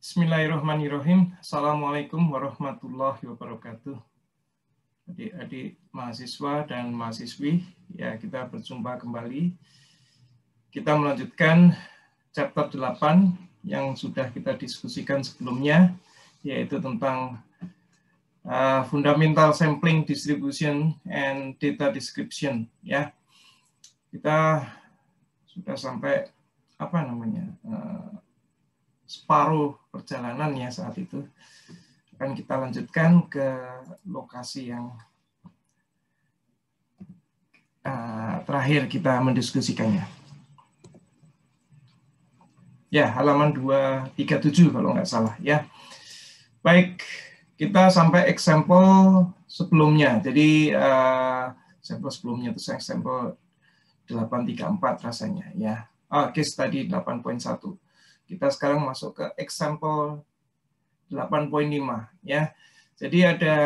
Bismillahirrahmanirrahim. Assalamualaikum warahmatullahi wabarakatuh. Adik-adik mahasiswa dan mahasiswi, ya kita berjumpa kembali. Kita melanjutkan chapter 8 yang sudah kita diskusikan sebelumnya, yaitu tentang uh, fundamental sampling distribution and data description. Ya, kita sudah sampai apa namanya uh, separuh perjalanan ya saat itu akan kita lanjutkan ke lokasi yang uh, terakhir kita mendiskusikannya. Ya, halaman 237 kalau nggak salah ya. Baik, kita sampai example sebelumnya. Jadi uh, sebelumnya itu sampel 834 rasanya ya. Oh, case tadi 8.1. Kita sekarang masuk ke example 8.5 ya. Jadi ada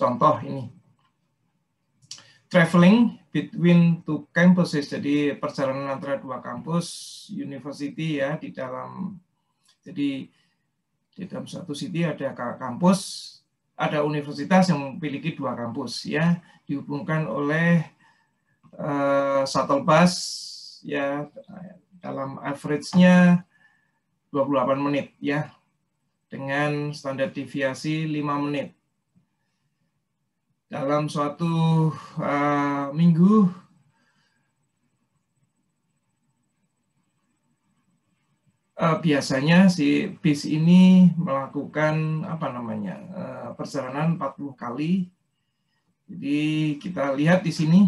contoh ini. Traveling between two campuses. Jadi perjalanan antara dua kampus university ya di dalam jadi di dalam satu city ada kampus, ada universitas yang memiliki dua kampus ya, dihubungkan oleh uh, shuttle bus ya dalam average-nya 28 menit ya. Dengan standar deviasi 5 menit. Dalam suatu uh, minggu uh, biasanya si bis ini melakukan apa namanya uh, perjalanan 40 kali. Jadi kita lihat di sini.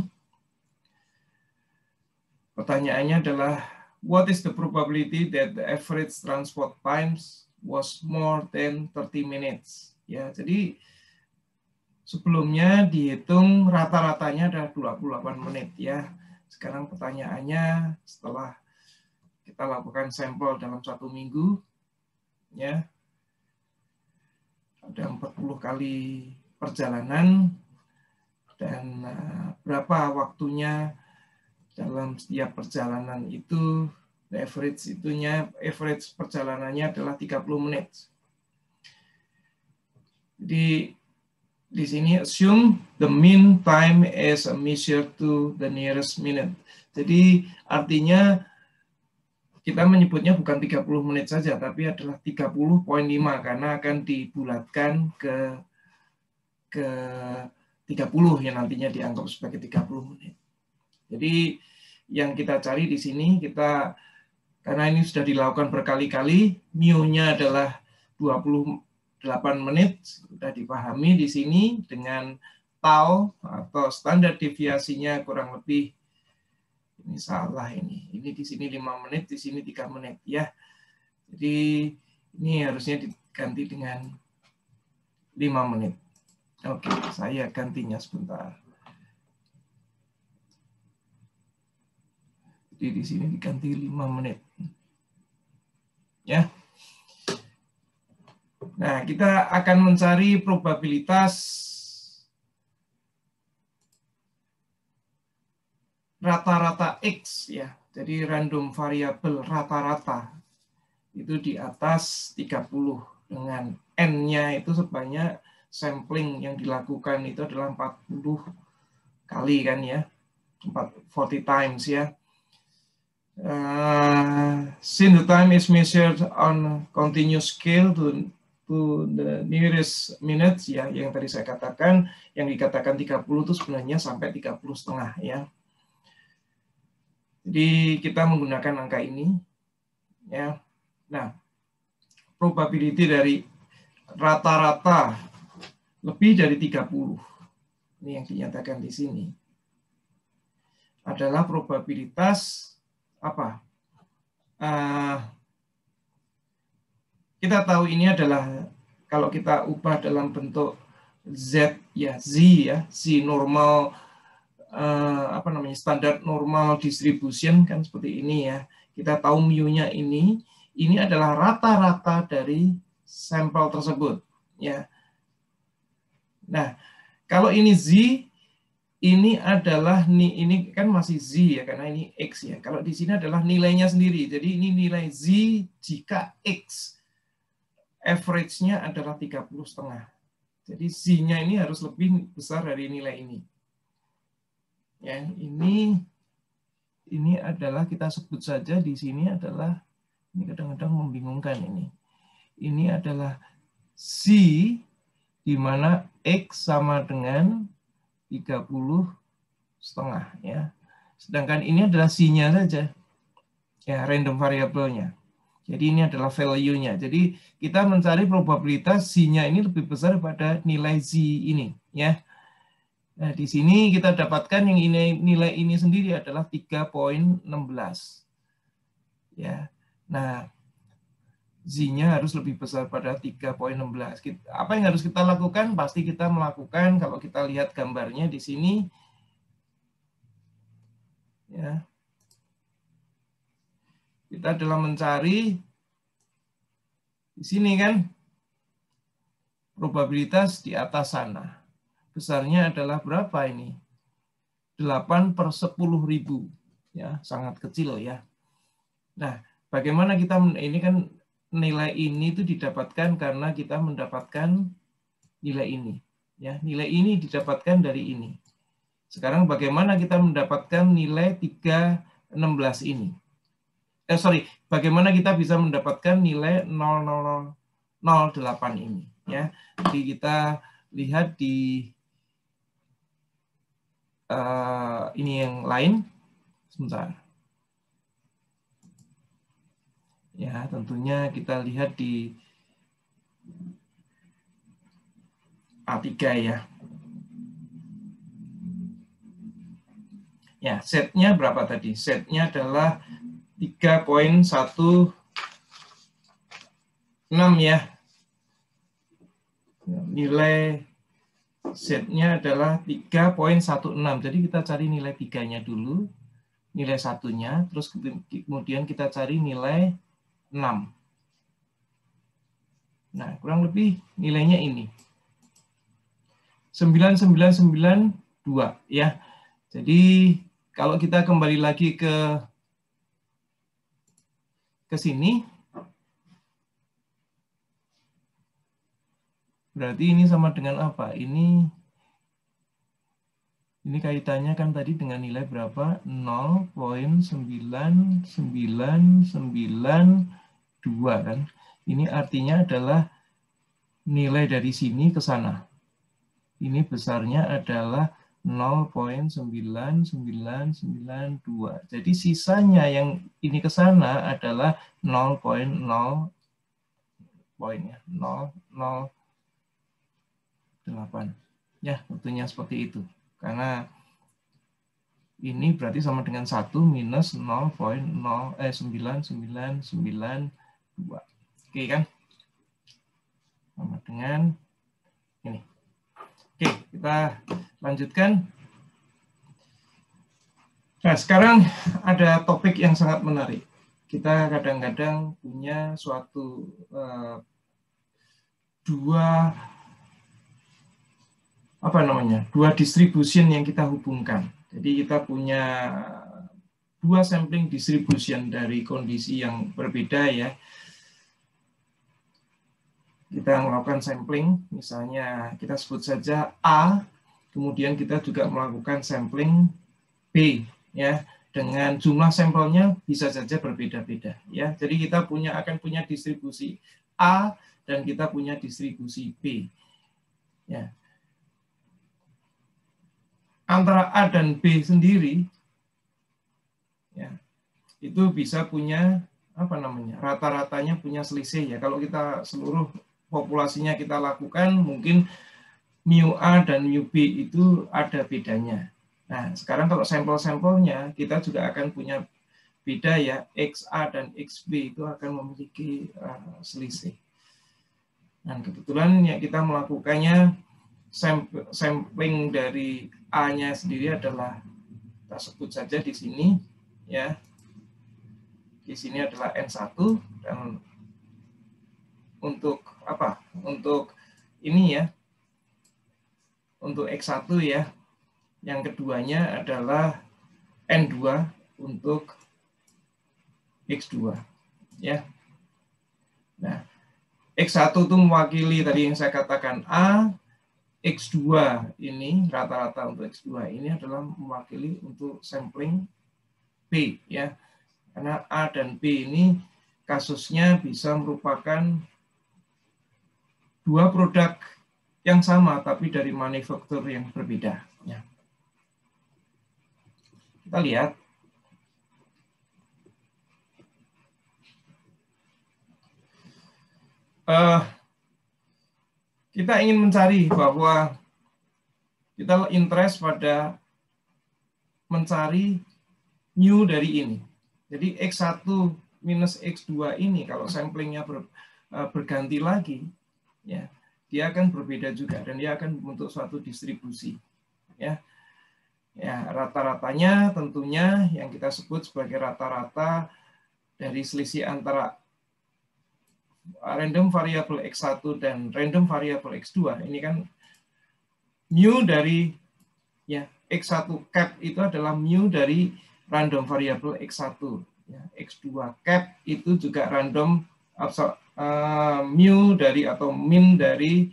Pertanyaannya adalah what is the probability that the average transport times was more than 30 minutes? Ya, jadi sebelumnya dihitung rata-ratanya adalah 28 menit ya. Sekarang pertanyaannya setelah kita lakukan sampel dalam satu minggu ya ada 40 kali perjalanan dan uh, berapa waktunya dalam setiap perjalanan itu average itunya average perjalanannya adalah 30 menit. Jadi di sini assume the mean time is a measure to the nearest minute. Jadi artinya kita menyebutnya bukan 30 menit saja, tapi adalah 30.5 karena akan dibulatkan ke ke 30 yang nantinya dianggap sebagai 30 menit. Jadi yang kita cari di sini kita karena ini sudah dilakukan berkali-kali, mu-nya adalah 20 8 menit sudah dipahami di sini dengan tau atau standar deviasinya kurang lebih ini salah ini. Ini di sini 5 menit, di sini 3 menit ya. Jadi ini harusnya diganti dengan 5 menit. Oke, saya gantinya sebentar. Jadi di sini diganti 5 menit. Ya. Nah, kita akan mencari probabilitas rata-rata X ya. Jadi random variabel rata-rata itu di atas 30 dengan N-nya itu sebanyak sampling yang dilakukan itu adalah 40 kali kan ya. 40 times ya. Uh, since the time is measured on continuous scale to to the nearest minutes ya yang tadi saya katakan yang dikatakan 30 itu sebenarnya sampai 30 setengah ya. Jadi kita menggunakan angka ini ya. Nah, probability dari rata-rata lebih dari 30 ini yang dinyatakan di sini adalah probabilitas apa? Uh, kita tahu ini adalah kalau kita ubah dalam bentuk Z ya Z ya Z normal uh, apa namanya standar normal distribution kan seperti ini ya kita tahu mu-nya ini ini adalah rata-rata dari sampel tersebut ya nah kalau ini Z ini adalah ini kan masih z ya karena ini x ya. Kalau di sini adalah nilainya sendiri. Jadi ini nilai z jika x average-nya adalah 30 setengah. Jadi Z-nya ini harus lebih besar dari nilai ini. Ya, ini ini adalah kita sebut saja di sini adalah ini kadang-kadang membingungkan ini. Ini adalah Z di mana X sama dengan 30 setengah ya. Sedangkan ini adalah C-nya saja. Ya, random variabelnya. Jadi ini adalah value-nya. Jadi kita mencari probabilitas Z-nya ini lebih besar pada nilai Z ini. ya. Nah, di sini kita dapatkan yang ini nilai ini sendiri adalah 3.16. Ya. Nah, Z-nya harus lebih besar pada 3.16. Apa yang harus kita lakukan? Pasti kita melakukan kalau kita lihat gambarnya di sini ya kita adalah mencari di sini kan probabilitas di atas sana. Besarnya adalah berapa ini? 8 per 10 ribu. Ya, sangat kecil ya. Nah, bagaimana kita, ini kan nilai ini itu didapatkan karena kita mendapatkan nilai ini. Ya, nilai ini didapatkan dari ini. Sekarang bagaimana kita mendapatkan nilai 316 ini? eh sorry, bagaimana kita bisa mendapatkan nilai 0,008 ini ya. Jadi kita lihat di uh, ini yang lain sebentar. Ya, tentunya kita lihat di A3 ya. Ya, setnya berapa tadi? Setnya adalah 3.16 ya. Nilai setnya adalah 3.16. Jadi kita cari nilai tiganya dulu, nilai satunya, terus kemudian kita cari nilai 6. Nah, kurang lebih nilainya ini. 9992 ya. Jadi kalau kita kembali lagi ke ke sini. Berarti ini sama dengan apa? Ini ini kaitannya kan tadi dengan nilai berapa? 0.9992 kan. Ini artinya adalah nilai dari sini ke sana. Ini besarnya adalah 0.9992. Jadi sisanya yang ini ke sana adalah 0.0 poinnya 008. Ya, tentunya seperti itu. Karena ini berarti sama dengan 1 minus 0.0 eh 9992. Oke kan? Sama dengan ini. Oke, kita lanjutkan. Nah, sekarang ada topik yang sangat menarik. Kita kadang-kadang punya suatu uh, dua apa namanya dua distribution yang kita hubungkan. Jadi kita punya dua sampling distribution dari kondisi yang berbeda ya kita melakukan sampling, misalnya kita sebut saja A, kemudian kita juga melakukan sampling B, ya dengan jumlah sampelnya bisa saja berbeda-beda, ya. Jadi kita punya akan punya distribusi A dan kita punya distribusi B, ya. Antara A dan B sendiri, ya, itu bisa punya apa namanya rata-ratanya punya selisih ya. Kalau kita seluruh populasinya kita lakukan, mungkin mu A dan mu B itu ada bedanya. Nah, sekarang kalau sampel-sampelnya kita juga akan punya beda ya, XA dan XB itu akan memiliki uh, selisih. Dan kebetulan ya kita melakukannya sampling dari A-nya sendiri adalah kita sebut saja di sini ya. Di sini adalah N1 dan untuk apa? Untuk ini ya. Untuk X1 ya. Yang keduanya adalah N2 untuk X2 ya. Nah, X1 itu mewakili tadi yang saya katakan A, X2 ini rata-rata untuk X2 ini adalah mewakili untuk sampling P ya. Karena A dan B ini kasusnya bisa merupakan dua produk yang sama tapi dari manufaktur yang berbeda ya. Kita lihat uh, kita ingin mencari bahwa kita interest pada mencari new dari ini. Jadi X1 minus X2 ini kalau samplingnya ber, uh, berganti lagi, ya. Dia akan berbeda juga dan dia akan membentuk suatu distribusi. Ya, ya rata-ratanya tentunya yang kita sebut sebagai rata-rata dari selisih antara random variable X1 dan random variable X2 ini kan mu dari ya X1 cap itu adalah mu dari random variable X1 ya, X2 cap itu juga random uh, mu dari atau min dari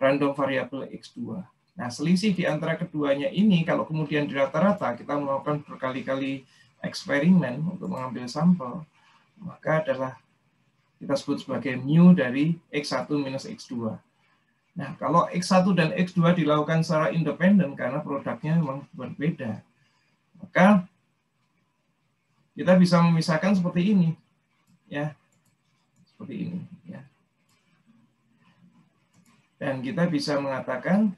random variable X2 nah selisih di antara keduanya ini kalau kemudian di rata-rata kita melakukan berkali-kali eksperimen untuk mengambil sampel maka adalah kita sebut sebagai mu dari X1 minus X2. Nah, kalau X1 dan X2 dilakukan secara independen karena produknya memang berbeda, maka kita bisa memisahkan seperti ini. Ya. Seperti ini, ya. Dan kita bisa mengatakan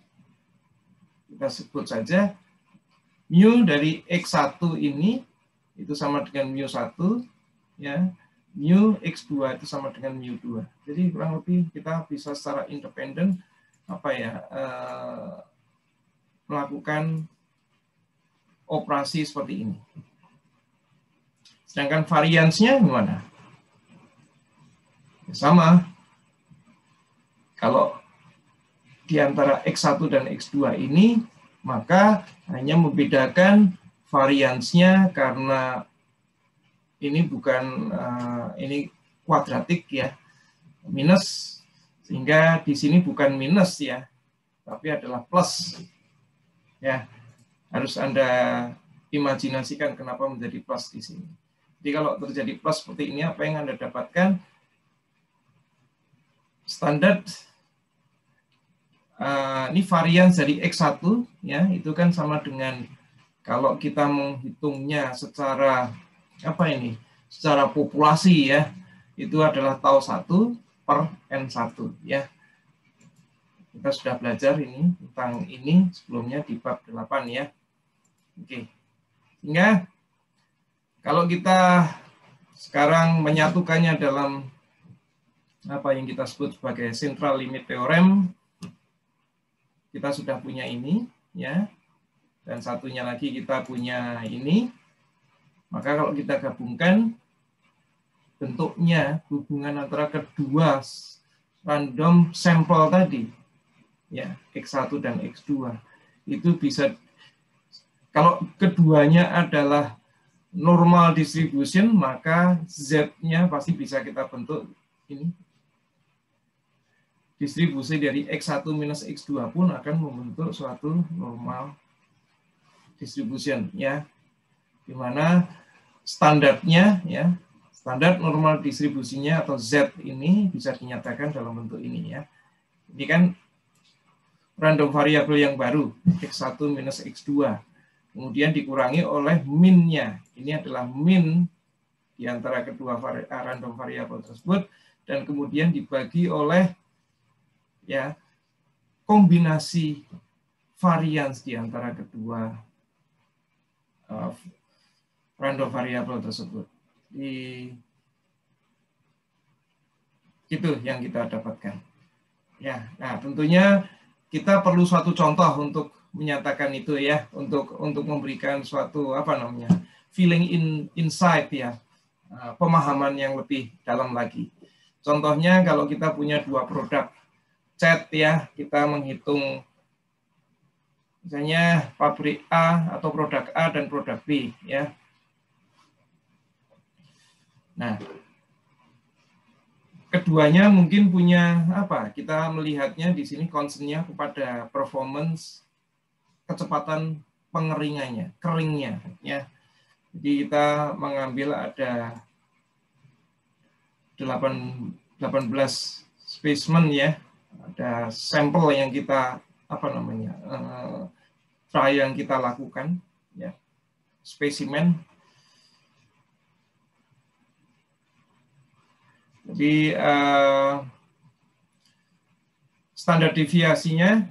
kita sebut saja mu dari X1 ini itu sama dengan mu1 ya mu X2 itu sama dengan mu2. Jadi kurang lebih kita bisa secara independen apa ya uh, melakukan operasi seperti ini. Sedangkan variansnya gimana? Ya, sama. Kalau di antara X1 dan X2 ini, maka hanya membedakan variansnya karena ini bukan uh, ini kuadratik ya minus sehingga di sini bukan minus ya tapi adalah plus. Ya harus anda imajinasikan kenapa menjadi plus di sini. Jadi kalau terjadi plus seperti ini apa yang anda dapatkan standar uh, ini varian dari x1 ya itu kan sama dengan kalau kita menghitungnya secara apa ini secara populasi ya itu adalah tau 1 per N1 ya. Kita sudah belajar ini tentang ini sebelumnya di bab 8 ya. Oke. Sehingga kalau kita sekarang menyatukannya dalam apa yang kita sebut sebagai central limit theorem kita sudah punya ini ya. Dan satunya lagi kita punya ini maka kalau kita gabungkan bentuknya hubungan antara kedua random sampel tadi ya X1 dan X2 itu bisa kalau keduanya adalah normal distribution maka Z-nya pasti bisa kita bentuk ini distribusi dari X1 minus X2 pun akan membentuk suatu normal distribution ya. Di mana standarnya ya standar normal distribusinya atau Z ini bisa dinyatakan dalam bentuk ini ya. Ini kan random variabel yang baru x1 minus x2 kemudian dikurangi oleh minnya. Ini adalah min di antara kedua random variabel tersebut dan kemudian dibagi oleh ya kombinasi varians di antara kedua uh, random variabel tersebut. Di itu yang kita dapatkan. Ya, nah tentunya kita perlu suatu contoh untuk menyatakan itu ya, untuk untuk memberikan suatu apa namanya feeling in insight ya, uh, pemahaman yang lebih dalam lagi. Contohnya kalau kita punya dua produk cat ya, kita menghitung misalnya pabrik A atau produk A dan produk B ya Nah, keduanya mungkin punya apa? Kita melihatnya di sini concernnya kepada performance kecepatan pengeringannya, keringnya ya. Jadi kita mengambil ada 8 18 spesimen ya. Ada sampel yang kita apa namanya? Uh, trial yang kita lakukan ya. Spesimen Jadi uh, standar deviasinya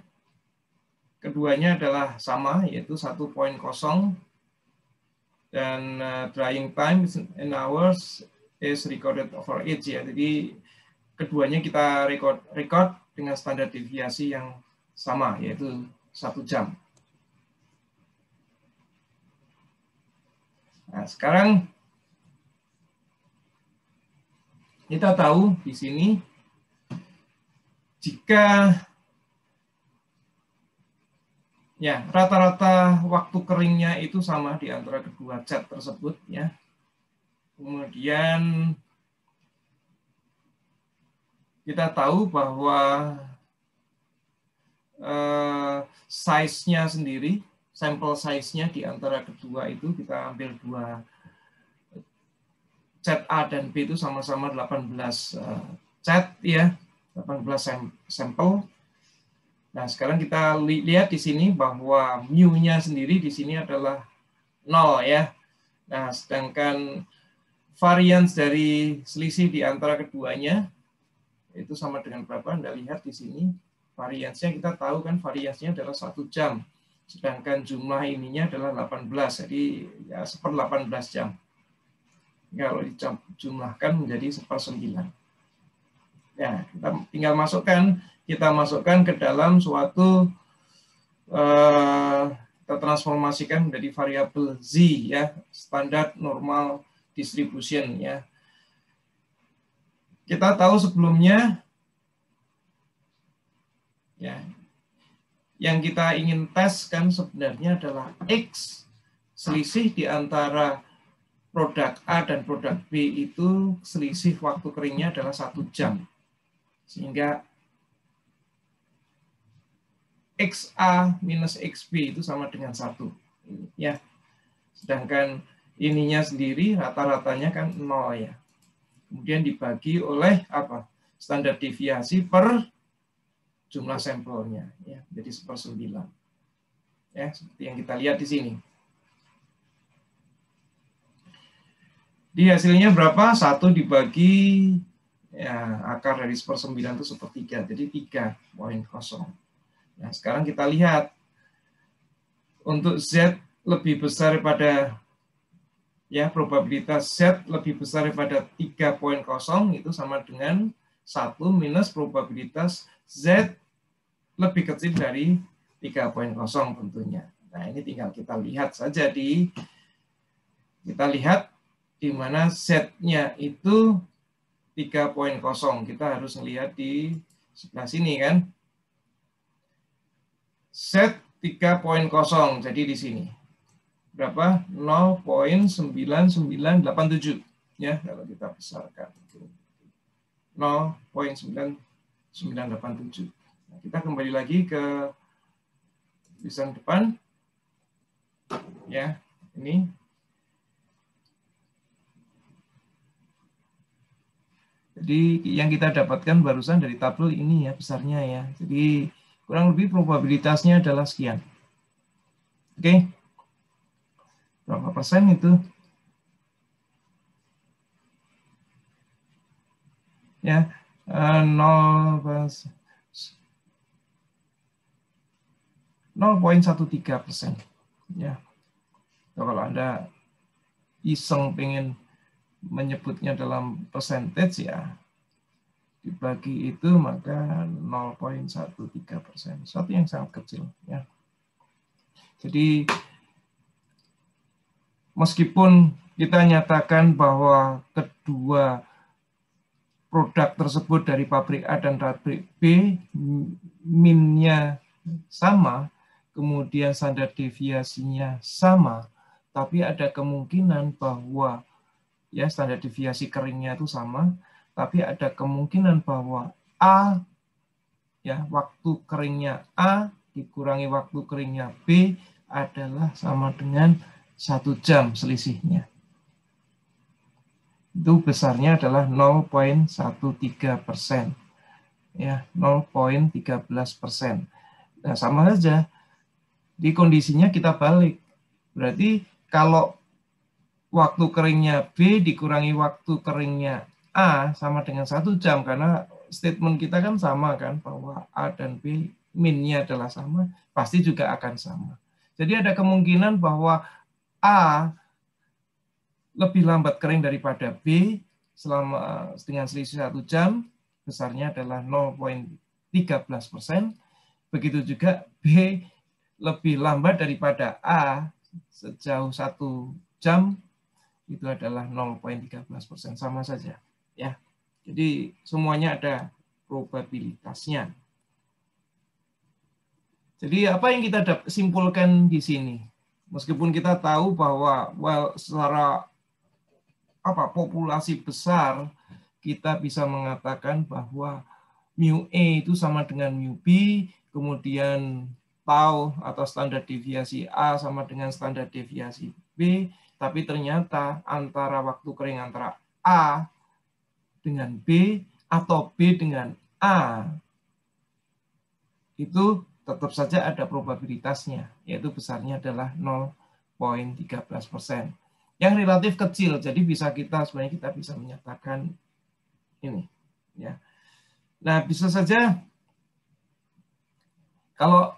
keduanya adalah sama yaitu 1.0 dan uh, drying time in hours is recorded over age ya. Jadi keduanya kita record record dengan standar deviasi yang sama yaitu satu jam. Nah, sekarang kita tahu di sini jika ya rata-rata waktu keringnya itu sama di antara kedua cat tersebut ya. Kemudian kita tahu bahwa eh, size-nya sendiri, sampel size-nya di antara kedua itu kita ambil dua chat A dan B itu sama-sama 18 uh, chat ya, 18 sampel. Nah, sekarang kita li lihat di sini bahwa mu-nya sendiri di sini adalah 0 ya. Nah, sedangkan variance dari selisih di antara keduanya itu sama dengan berapa? Anda lihat di sini variansnya kita tahu kan variasinya adalah satu jam sedangkan jumlah ininya adalah 18 jadi ya seper 18 jam kalau dijumlahkan menjadi sepersembilan. Ya, kita tinggal masukkan, kita masukkan ke dalam suatu uh, kita transformasikan menjadi variabel z ya, standar normal distribution ya. Kita tahu sebelumnya ya yang kita ingin tes kan sebenarnya adalah x selisih di antara produk A dan produk B itu selisih waktu keringnya adalah satu jam. Sehingga XA minus XB itu sama dengan satu. Ya. Sedangkan ininya sendiri rata-ratanya kan nol ya. Kemudian dibagi oleh apa? Standar deviasi per jumlah sampelnya. Ya. Jadi sepersembilan. Ya, seperti yang kita lihat di sini. Di hasilnya berapa? Satu dibagi ya, akar dari sepersembilan itu sepertiga. Jadi tiga poin kosong. Nah, sekarang kita lihat untuk Z lebih besar daripada ya probabilitas Z lebih besar daripada kosong itu sama dengan satu minus probabilitas Z lebih kecil dari kosong tentunya. Nah, ini tinggal kita lihat saja di kita lihat di mana setnya itu 3.0. Kita harus melihat di sebelah sini kan. Set 3.0, jadi di sini. Berapa? 0.9987 ya kalau kita besarkan. 0.9987. Nah, kita kembali lagi ke tulisan depan. Ya, ini Jadi yang kita dapatkan barusan dari tabel ini ya besarnya ya. Jadi kurang lebih probabilitasnya adalah sekian. Oke. Berapa persen itu? Ya, 0 0,13 persen. Ya, kalau anda iseng pengen menyebutnya dalam percentage ya dibagi itu maka 0.13 persen, satu yang sangat kecil ya. Jadi meskipun kita nyatakan bahwa kedua produk tersebut dari pabrik A dan pabrik B minnya sama, kemudian standar deviasinya sama, tapi ada kemungkinan bahwa ya standar deviasi keringnya itu sama, tapi ada kemungkinan bahwa A ya waktu keringnya A dikurangi waktu keringnya B adalah sama dengan satu jam selisihnya. Itu besarnya adalah 0,13 persen. Ya, 0,13 persen. Nah, sama saja. Di kondisinya kita balik. Berarti kalau waktu keringnya B dikurangi waktu keringnya A sama dengan satu jam karena statement kita kan sama kan bahwa A dan B minnya adalah sama, pasti juga akan sama. Jadi ada kemungkinan bahwa A lebih lambat kering daripada B selama dengan selisih satu jam, besarnya adalah 0,13 persen. Begitu juga B lebih lambat daripada A sejauh satu jam, itu adalah 0,13 persen, sama saja ya. Jadi semuanya ada probabilitasnya. Jadi apa yang kita simpulkan di sini? Meskipun kita tahu bahwa well secara apa populasi besar kita bisa mengatakan bahwa mu e itu sama dengan mu b, kemudian tau atau standar deviasi a sama dengan standar deviasi b, tapi ternyata antara waktu kering antara a dengan B atau B dengan A, itu tetap saja ada probabilitasnya, yaitu besarnya adalah 0,13 persen. Yang relatif kecil, jadi bisa kita sebenarnya kita bisa menyatakan ini, ya. Nah bisa saja kalau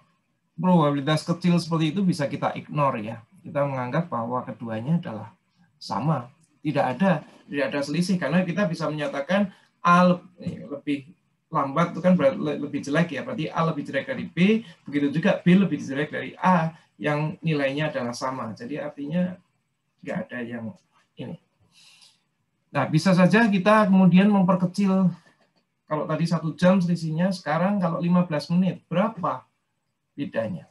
probabilitas kecil seperti itu bisa kita ignore ya. Kita menganggap bahwa keduanya adalah sama tidak ada tidak ada selisih karena kita bisa menyatakan A lebih lambat itu kan lebih jelek ya. Berarti A lebih jelek dari B begitu juga B lebih jelek dari A yang nilainya adalah sama. Jadi artinya nggak ada yang ini. Nah bisa saja kita kemudian memperkecil kalau tadi satu jam selisihnya sekarang kalau 15 menit berapa bedanya?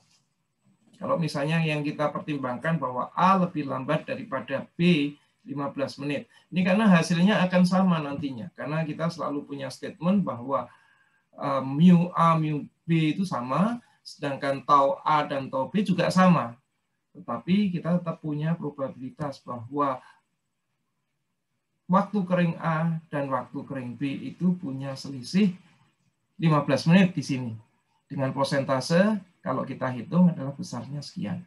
Kalau misalnya yang kita pertimbangkan bahwa A lebih lambat daripada B 15 menit. Ini karena hasilnya akan sama nantinya. Karena kita selalu punya statement bahwa uh, mu A, mu B itu sama, sedangkan tau A dan tau B juga sama. Tetapi kita tetap punya probabilitas bahwa waktu kering A dan waktu kering B itu punya selisih 15 menit di sini. Dengan persentase kalau kita hitung adalah besarnya sekian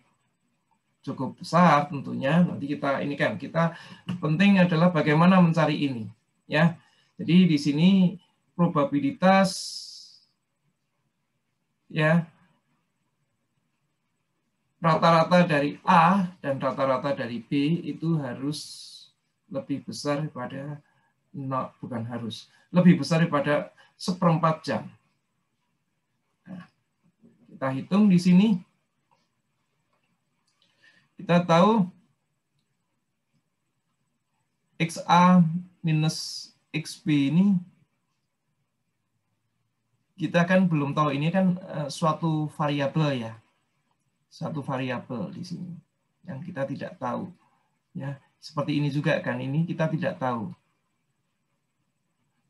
cukup besar tentunya. Nanti kita ini kan kita penting adalah bagaimana mencari ini ya. Jadi di sini probabilitas ya rata-rata dari A dan rata-rata dari B itu harus lebih besar daripada no, bukan harus lebih besar daripada seperempat jam. Nah, kita hitung di sini kita tahu XA minus XB ini kita kan belum tahu ini kan uh, suatu variabel ya. Suatu variabel di sini yang kita tidak tahu. Ya, seperti ini juga kan ini kita tidak tahu.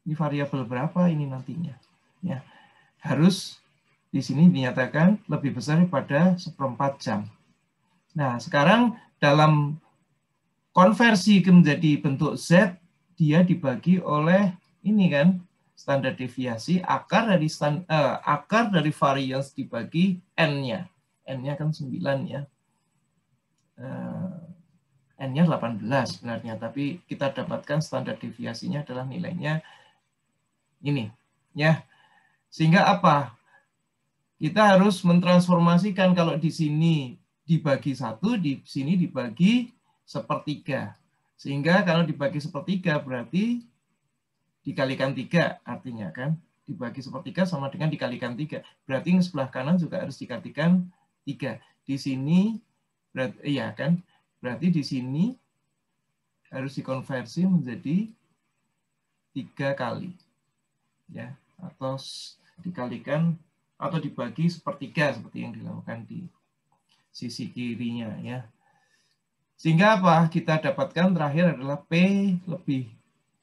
Ini variabel berapa ini nantinya? Ya. Harus di sini dinyatakan lebih besar daripada seperempat jam. Nah, sekarang dalam konversi menjadi bentuk Z, dia dibagi oleh ini kan, standar deviasi, akar dari stand, uh, akar dari variance dibagi N-nya. N-nya kan 9 ya. Uh, N-nya 18 sebenarnya, tapi kita dapatkan standar deviasinya adalah nilainya ini. ya. Sehingga apa? Kita harus mentransformasikan kalau di sini dibagi satu, di sini dibagi sepertiga. Sehingga kalau dibagi sepertiga berarti dikalikan tiga artinya kan. Dibagi sepertiga sama dengan dikalikan tiga. Berarti yang sebelah kanan juga harus dikalikan tiga. Di sini, berarti, iya kan, berarti di sini harus dikonversi menjadi tiga kali. ya Atau dikalikan atau dibagi sepertiga seperti yang dilakukan di sisi kirinya ya. Sehingga apa? Kita dapatkan terakhir adalah P lebih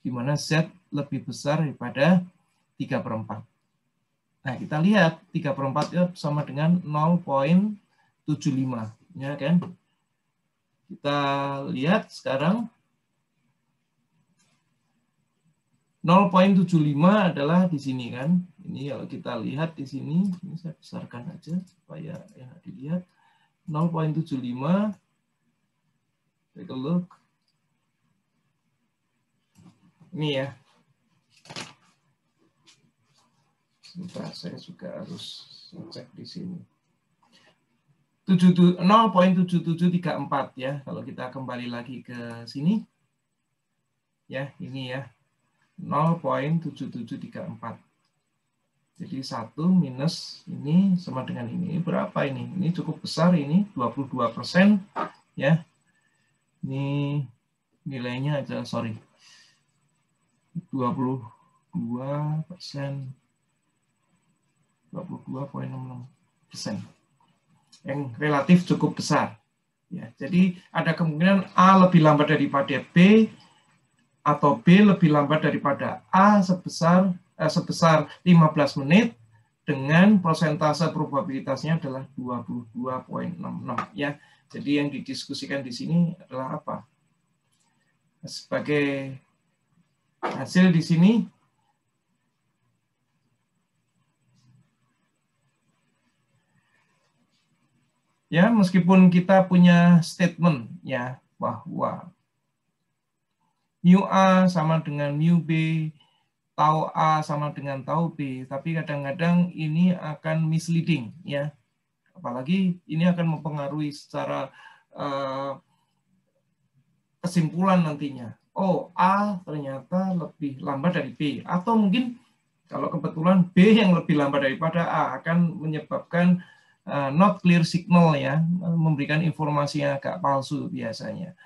di mana Z lebih besar daripada 3 per 4. Nah, kita lihat 3 per 4 itu sama dengan 0.75. Ya kan? Kita lihat sekarang 0.75 adalah di sini kan. Ini kalau kita lihat di sini, ini saya besarkan aja supaya enak dilihat. 0.75 take a look. Ini ya. Sebentar, saya juga harus cek di sini. 0.7734 ya, kalau kita kembali lagi ke sini. Ya, ini ya. 0.7734. Jadi 1 minus ini sama dengan ini. Berapa ini? Ini cukup besar ini, 22 persen. Ya. Ini nilainya aja, sorry. 22 persen. 22,66 persen. Yang relatif cukup besar. Ya, jadi ada kemungkinan A lebih lambat daripada B, atau B lebih lambat daripada A sebesar sebesar 15 menit dengan persentase probabilitasnya adalah 22.66 ya. Jadi yang didiskusikan di sini adalah apa? Sebagai hasil di sini ya meskipun kita punya statement ya bahwa mu A sama dengan mu B, tau A sama dengan tau B, tapi kadang-kadang ini akan misleading ya. Apalagi ini akan mempengaruhi secara uh, kesimpulan nantinya. Oh, A ternyata lebih lambat dari B atau mungkin kalau kebetulan B yang lebih lambat daripada A akan menyebabkan uh, not clear signal ya, memberikan informasi yang agak palsu biasanya.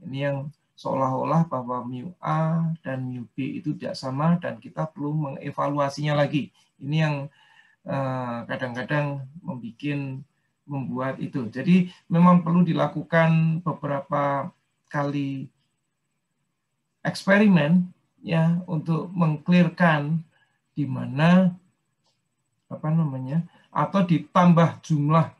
Ini yang seolah-olah bahwa mu A dan mu B itu tidak sama dan kita perlu mengevaluasinya lagi. Ini yang eh, kadang-kadang membuat membuat itu. Jadi memang perlu dilakukan beberapa kali eksperimen ya untuk mengklirkan di mana apa namanya atau ditambah jumlah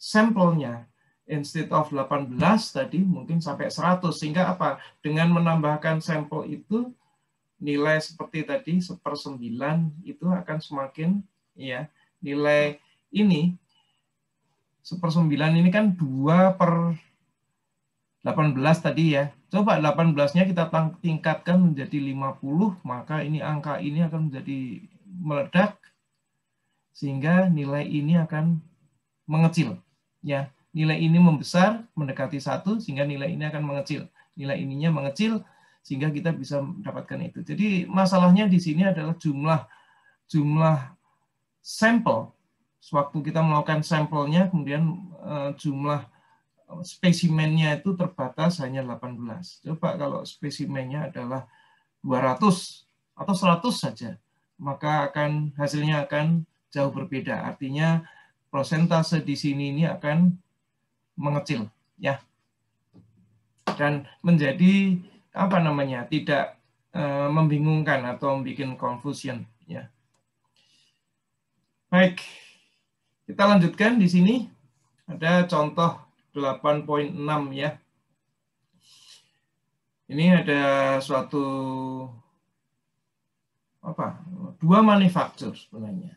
sampelnya instead of 18 tadi mungkin sampai 100 sehingga apa? Dengan menambahkan sampel itu nilai seperti tadi seper 9 itu akan semakin ya nilai ini seper 9 ini kan 2 per 18 tadi ya. Coba 18 nya kita tingkatkan menjadi 50 maka ini angka ini akan menjadi meledak sehingga nilai ini akan mengecil ya nilai ini membesar mendekati satu sehingga nilai ini akan mengecil. Nilai ininya mengecil sehingga kita bisa mendapatkan itu. Jadi masalahnya di sini adalah jumlah jumlah sampel. Sewaktu kita melakukan sampelnya, kemudian eh, jumlah spesimennya itu terbatas hanya 18. Coba kalau spesimennya adalah 200 atau 100 saja, maka akan hasilnya akan jauh berbeda. Artinya prosentase di sini ini akan mengecil ya. Dan menjadi apa namanya tidak e, membingungkan atau membuat confusion ya. Baik kita lanjutkan di sini. Ada contoh 8.6 ya. Ini ada suatu apa dua manufaktur sebenarnya.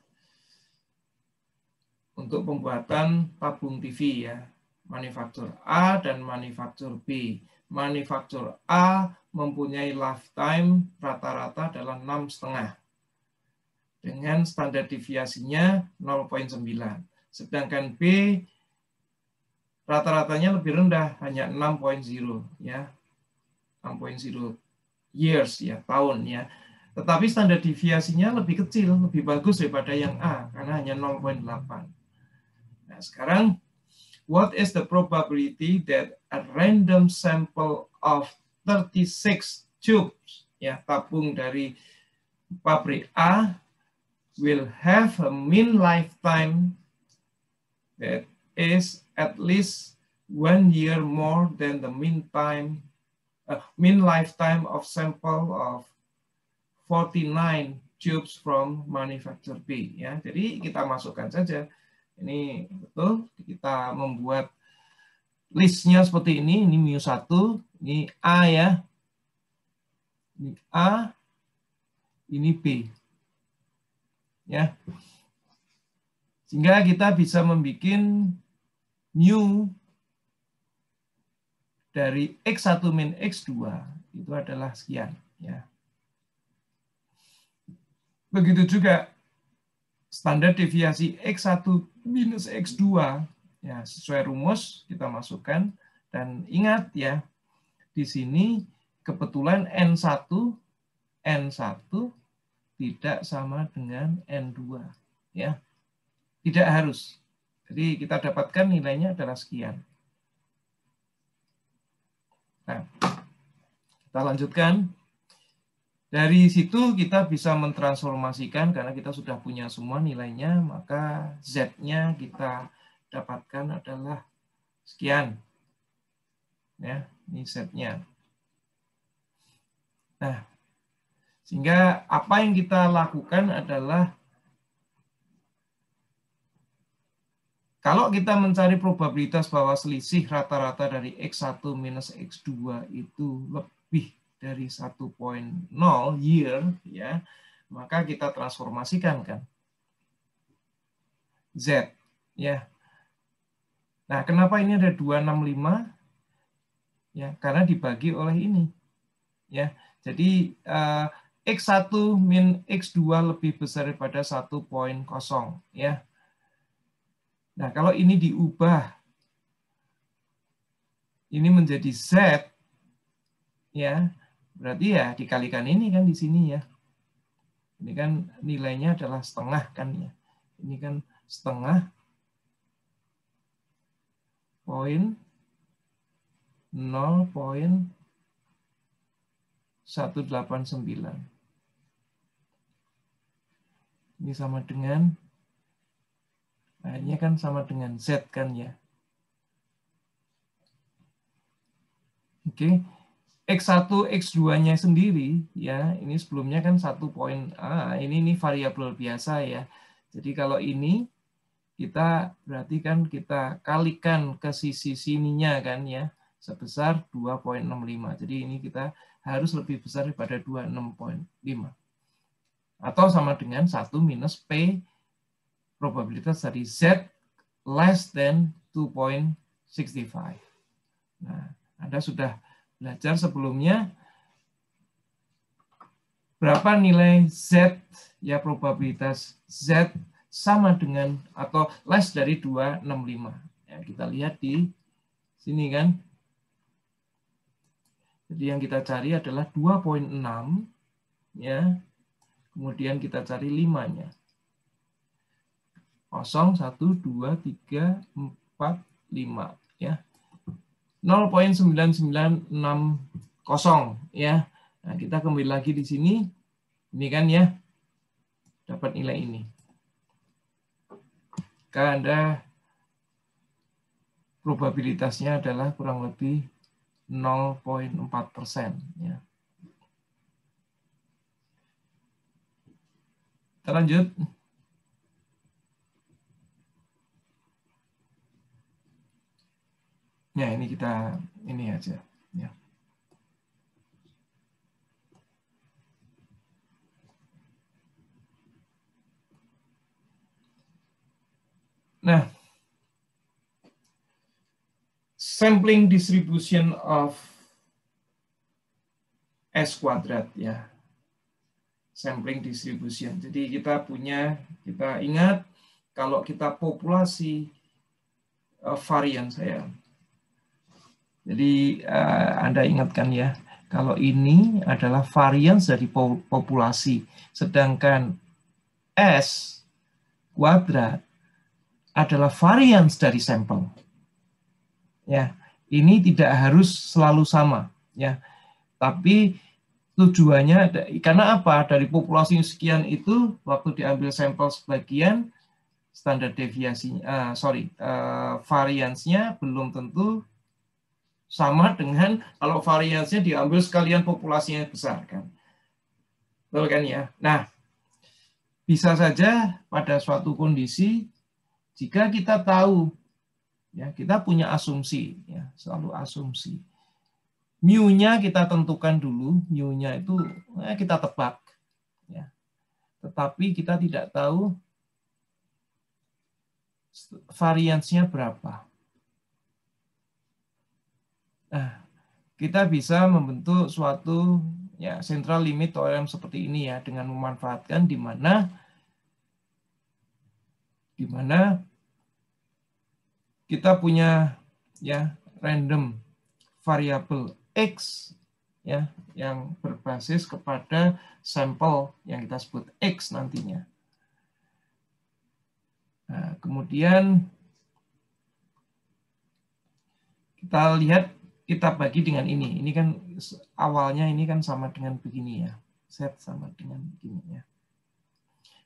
Untuk pembuatan tabung TV ya manufaktur A dan manufaktur B. Manufaktur A mempunyai lifetime rata-rata adalah enam setengah dengan standar deviasinya 0,9. Sedangkan B rata-ratanya lebih rendah hanya 6.0 ya. 6.0 years ya, tahun ya. Tetapi standar deviasinya lebih kecil, lebih bagus daripada yang A karena hanya 0.8. Nah, sekarang what is the probability that a random sample of 36 tubes ya tabung dari pabrik A will have a mean lifetime that is at least one year more than the mean time uh, mean lifetime of sample of 49 tubes from manufacturer B ya. Jadi kita masukkan saja. Ini betul kita membuat listnya seperti ini, ini mu 1, ini A ya. Ini A, ini B. Ya. Sehingga kita bisa membuat mu dari X1 min X2 itu adalah sekian. Ya. Begitu juga standar deviasi X1 minus X2 ya sesuai rumus kita masukkan dan ingat ya di sini kebetulan N1 N1 tidak sama dengan N2 ya. Tidak harus. Jadi kita dapatkan nilainya adalah sekian. Nah, kita lanjutkan. Dari situ kita bisa mentransformasikan karena kita sudah punya semua nilainya, maka Z-nya kita dapatkan adalah sekian. Ya, ini Z-nya. Nah, sehingga apa yang kita lakukan adalah kalau kita mencari probabilitas bahwa selisih rata-rata dari X1 minus X2 itu lebih dari 1.0 year ya maka kita transformasikan kan? Z ya. Nah kenapa ini ada 265 ya karena dibagi oleh ini ya. Jadi uh, X1 min X2 lebih besar daripada 1.0 ya. Nah kalau ini diubah ini menjadi Z ya Berarti ya dikalikan ini kan di sini ya. Ini kan nilainya adalah setengah kan ya. Ini kan setengah poin 0.189. Ini sama dengan akhirnya kan sama dengan Z kan ya. Oke. X1, X2-nya sendiri ya, ini sebelumnya kan satu poin ah, ini ini variabel biasa ya. Jadi kalau ini kita berarti kan kita kalikan ke sisi sininya kan ya sebesar 2.65. Jadi ini kita harus lebih besar daripada 26.5. Atau sama dengan 1 minus P probabilitas dari Z less than 2.65. Nah, Anda sudah belajar sebelumnya berapa nilai Z ya probabilitas Z sama dengan atau less dari 265. Ya, kita lihat di sini kan. Jadi yang kita cari adalah 2.6 ya. Kemudian kita cari 5-nya. 0 1 2 3 4 5 ya. 0.9960 ya. Nah, kita kembali lagi di sini. Ini kan ya. Dapat nilai ini. Karena probabilitasnya adalah kurang lebih 0.4 persen. Ya. Kita lanjut. Ya, ini kita ini aja. Ya. Nah, sampling distribution of S kuadrat ya. Sampling distribution. Jadi kita punya, kita ingat kalau kita populasi uh, varian saya jadi uh, Anda ingatkan ya, kalau ini adalah varian dari populasi, sedangkan S kuadrat adalah varian dari sampel. Ya, ini tidak harus selalu sama, ya. Tapi tujuannya karena apa? Dari populasi sekian itu waktu diambil sampel sebagian standar deviasi, uh, sorry, uh, variansnya belum tentu sama dengan kalau variasinya diambil sekalian populasinya besar kan. Betul kan ya? Nah, bisa saja pada suatu kondisi jika kita tahu ya kita punya asumsi ya selalu asumsi mu-nya kita tentukan dulu mu-nya itu eh, kita tebak ya tetapi kita tidak tahu variansnya berapa nah kita bisa membentuk suatu ya central limit teorem seperti ini ya dengan memanfaatkan di mana di mana kita punya ya random variable x ya yang berbasis kepada sampel yang kita sebut x nantinya. Nah, kemudian kita lihat kita bagi dengan ini. Ini kan awalnya ini kan sama dengan begini ya. Set sama dengan begini ya.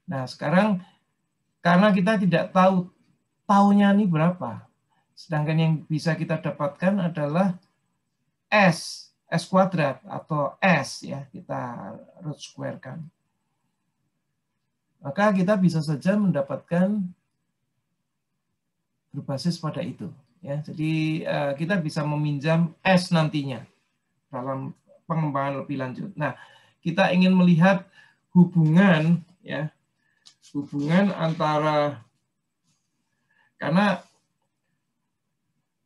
Nah, sekarang karena kita tidak tahu tahunya ini berapa. Sedangkan yang bisa kita dapatkan adalah S, S kuadrat atau S ya, kita root square kan. Maka kita bisa saja mendapatkan berbasis pada itu. Ya, jadi uh, kita bisa meminjam S nantinya dalam pengembangan lebih lanjut. Nah, kita ingin melihat hubungan ya hubungan antara karena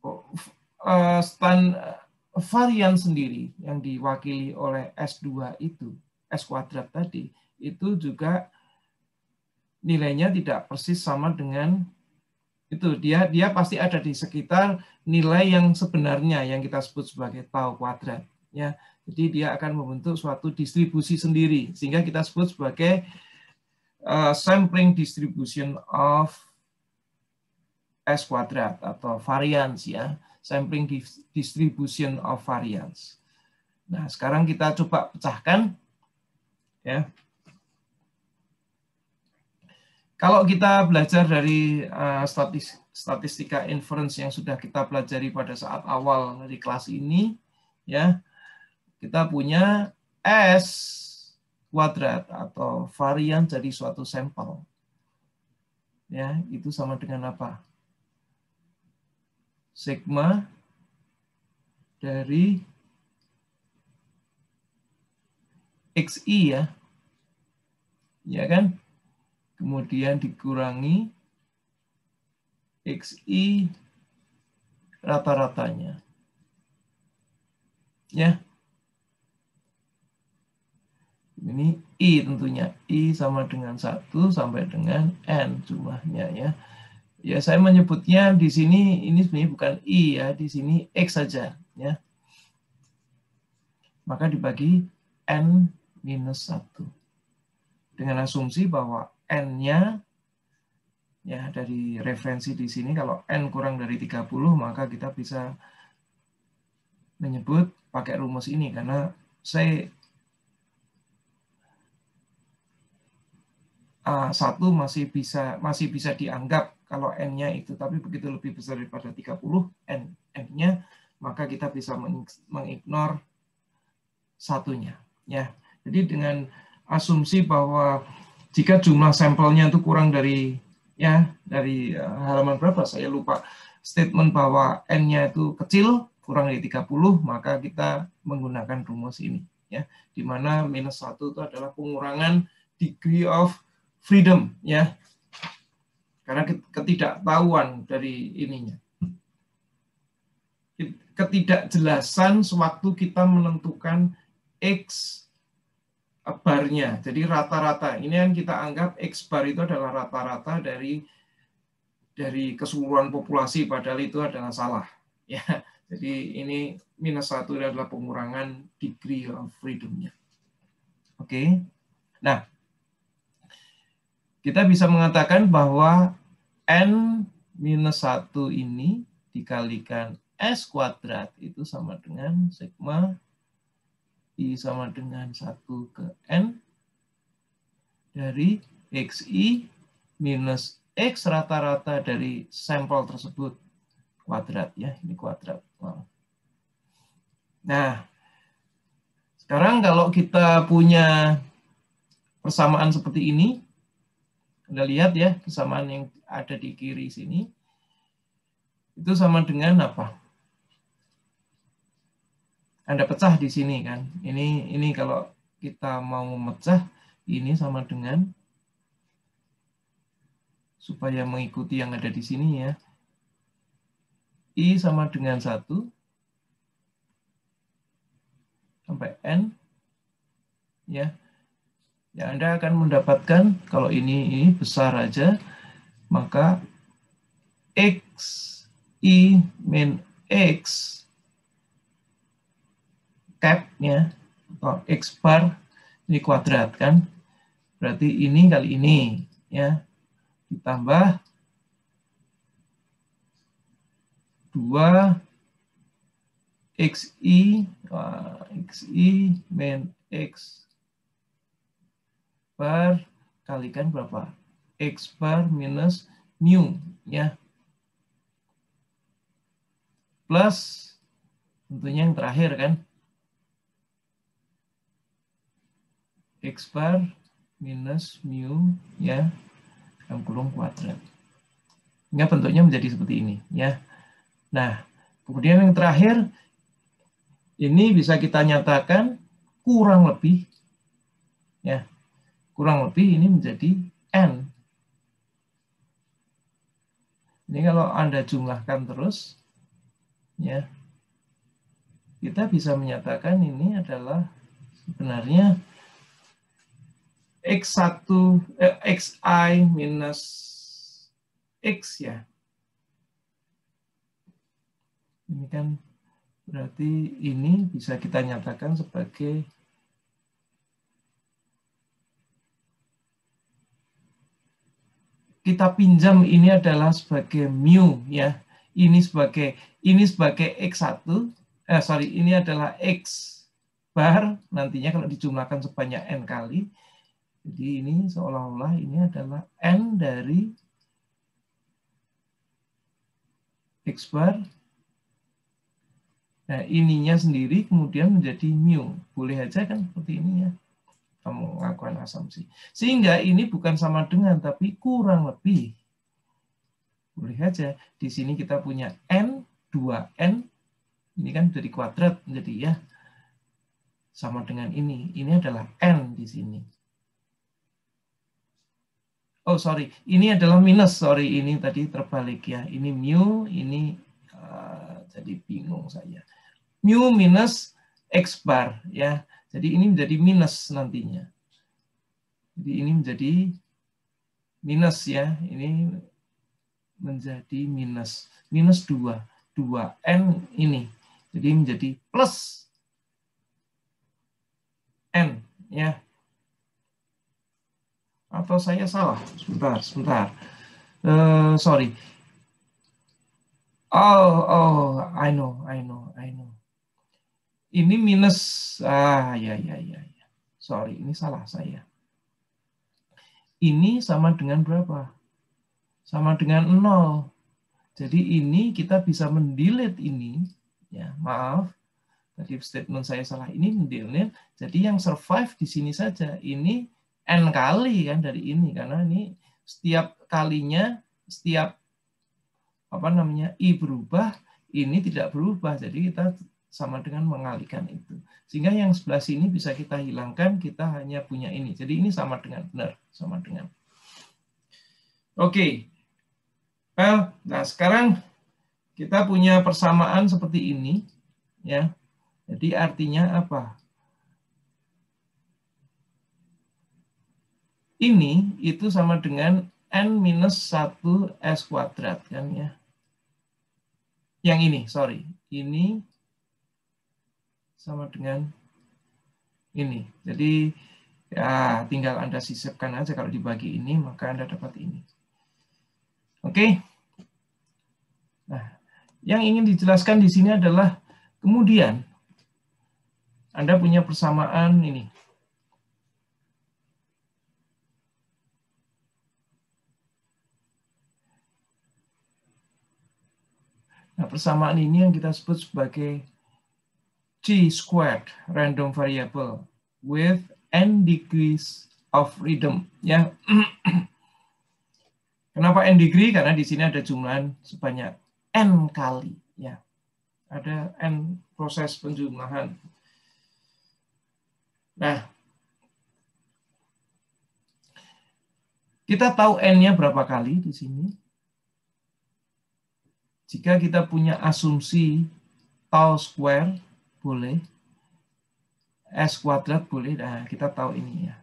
uh, stand varian sendiri yang diwakili oleh S2 itu S kuadrat tadi itu juga nilainya tidak persis sama dengan itu dia dia pasti ada di sekitar nilai yang sebenarnya yang kita sebut sebagai tau kuadrat ya. Jadi dia akan membentuk suatu distribusi sendiri sehingga kita sebut sebagai uh, sampling distribution of s kuadrat atau variance ya. Sampling distribution of variance. Nah sekarang kita coba pecahkan ya kalau kita belajar dari uh, statistika inference yang sudah kita pelajari pada saat awal dari kelas ini, ya kita punya S kuadrat atau varian dari suatu sampel. Ya, itu sama dengan apa? Sigma dari XI ya. Ya kan? Kemudian dikurangi XI rata-ratanya. Ya. Ini I tentunya. I sama dengan 1 sampai dengan N jumlahnya ya. Ya saya menyebutnya di sini ini sebenarnya bukan I ya, di sini X saja ya. Maka dibagi N minus 1. Dengan asumsi bahwa N-nya ya dari referensi di sini kalau N kurang dari 30 maka kita bisa menyebut pakai rumus ini karena saya A1 masih bisa masih bisa dianggap kalau N-nya itu tapi begitu lebih besar daripada 30 N N-nya maka kita bisa mengignore satunya ya. Jadi dengan asumsi bahwa jika jumlah sampelnya itu kurang dari ya dari uh, halaman berapa? Saya lupa statement bahwa n-nya itu kecil kurang dari 30 maka kita menggunakan rumus ini ya. Di mana minus satu itu adalah pengurangan degree of freedom ya. Karena ketidaktahuan dari ininya. Ketidakjelasan sewaktu kita menentukan x barnya. Jadi rata-rata. Ini yang kita anggap X bar itu adalah rata-rata dari dari keseluruhan populasi padahal itu adalah salah. Ya. Jadi ini minus satu adalah pengurangan degree of freedom-nya. Oke. Nah, kita bisa mengatakan bahwa N minus 1 ini dikalikan S kuadrat itu sama dengan sigma I sama dengan 1 ke N dari XI minus X rata-rata dari sampel tersebut. Kuadrat ya ini kuadrat. Nah sekarang kalau kita punya persamaan seperti ini, Anda lihat ya, persamaan yang ada di kiri sini, itu sama dengan apa? Anda pecah di sini kan. Ini ini kalau kita mau memecah ini sama dengan supaya mengikuti yang ada di sini ya. I sama dengan 1 sampai N ya. Ya Anda akan mendapatkan kalau ini ini besar aja maka X I min X capnya atau X bar ini kuadrat kan. Berarti ini kali ini ya ditambah 2 xi xi min x bar kalikan berapa? x bar minus mu ya. Plus tentunya yang terakhir kan x bar minus mu ya dalam kurung kuadrat. Hingga bentuknya menjadi seperti ini ya. Nah, kemudian yang terakhir ini bisa kita nyatakan kurang lebih ya. Kurang lebih ini menjadi n. Ini kalau Anda jumlahkan terus ya. Kita bisa menyatakan ini adalah sebenarnya X1, eh, XI minus X ya. Ini kan berarti ini bisa kita nyatakan sebagai kita pinjam ini adalah sebagai mu ya. Ini sebagai ini sebagai X1 eh sorry ini adalah X bar nantinya kalau dijumlahkan sebanyak n kali jadi ini seolah-olah ini adalah N dari X bar. Nah, ininya sendiri kemudian menjadi mu. Boleh aja kan seperti ini ya. Kamu ngakuan asumsi. Sehingga ini bukan sama dengan, tapi kurang lebih. Boleh aja. Di sini kita punya N, 2N. Ini kan jadi kuadrat menjadi ya. Sama dengan ini. Ini adalah N di sini. Oh sorry, ini adalah minus. Sorry, ini tadi terbalik ya. Ini mu, ini uh, jadi bingung saya. Mu minus x bar ya. Jadi ini menjadi minus nantinya. Jadi ini menjadi minus ya. Ini menjadi minus. Minus 2. 2n ini. Jadi menjadi plus n ya atau saya salah? Sebentar, sebentar. Uh, sorry. Oh, oh, I know, I know, I know. Ini minus, ah, ya, ya, ya, ya. Sorry, ini salah saya. Ini sama dengan berapa? Sama dengan 0. Jadi ini kita bisa mendelete ini, ya, maaf. Tadi statement saya salah. Ini mendelete. Jadi yang survive di sini saja. Ini n kali kan dari ini karena ini setiap kalinya setiap apa namanya i berubah ini tidak berubah. Jadi kita sama dengan mengalihkan itu. Sehingga yang sebelah sini bisa kita hilangkan kita hanya punya ini. Jadi ini sama dengan benar sama dengan. Oke. Okay. well, nah sekarang kita punya persamaan seperti ini ya. Jadi artinya apa ini itu sama dengan n minus 1 s kuadrat kan ya. Yang ini, sorry. Ini sama dengan ini. Jadi ya tinggal Anda sisipkan aja kalau dibagi ini maka Anda dapat ini. Oke. Nah, yang ingin dijelaskan di sini adalah kemudian Anda punya persamaan ini Nah, persamaan ini yang kita sebut sebagai G squared random variable with n degrees of rhythm ya. Kenapa n degree? Karena di sini ada jumlahan sebanyak n kali ya. Ada n proses penjumlahan. Nah, kita tahu n-nya berapa kali di sini. Jika kita punya asumsi tau square boleh, s kuadrat boleh, nah kita tahu ini ya.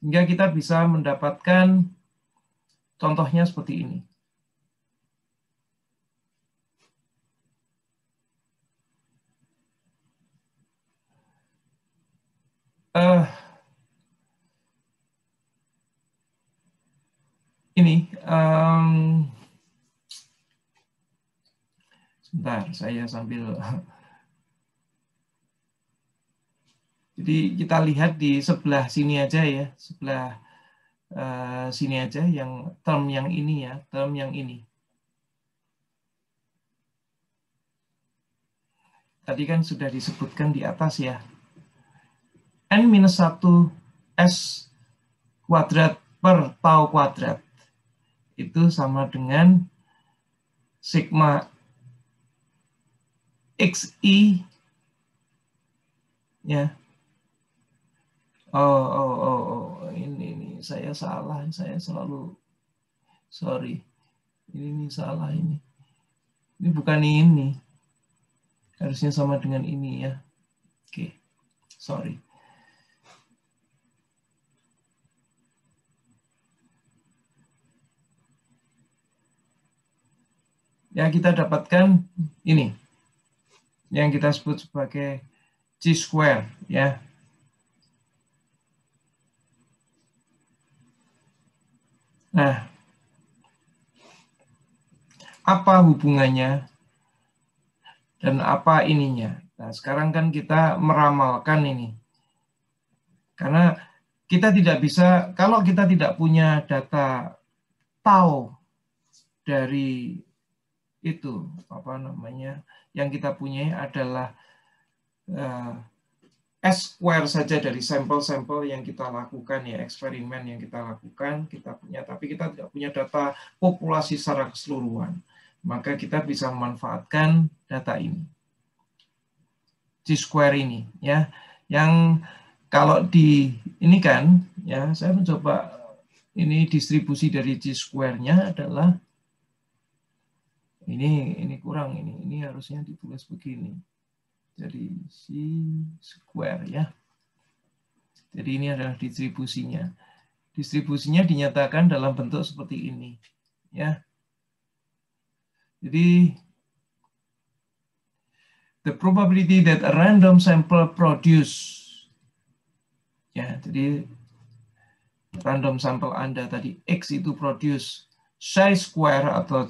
Hingga kita bisa mendapatkan Contohnya seperti ini. Uh, ini um, sebentar saya sambil jadi kita lihat di sebelah sini aja ya sebelah uh, sini aja yang term yang ini ya, term yang ini. Tadi kan sudah disebutkan di atas ya. N minus 1 S kuadrat per tau kuadrat. Itu sama dengan sigma XI ya. Oh, oh, oh, oh, ini, ini saya salah, saya selalu sorry. Ini, ini salah ini. Ini bukan ini. Harusnya sama dengan ini ya. Oke, sorry. Ya, kita dapatkan ini. Yang kita sebut sebagai G square ya Nah, apa hubungannya dan apa ininya? Nah, sekarang kan kita meramalkan ini. Karena kita tidak bisa, kalau kita tidak punya data tahu dari itu, apa namanya, yang kita punya adalah uh, S square saja dari sampel-sampel yang kita lakukan ya eksperimen yang kita lakukan kita punya. Tapi kita tidak punya data populasi secara keseluruhan. Maka kita bisa memanfaatkan data ini. G square ini ya. Yang kalau di ini kan ya saya mencoba ini distribusi dari G square-nya adalah ini ini kurang ini ini harusnya ditulis begini jadi C square ya. Jadi ini adalah distribusinya. Distribusinya dinyatakan dalam bentuk seperti ini. Ya. Jadi the probability that a random sample produce ya, jadi random sampel Anda tadi X itu produce psi square atau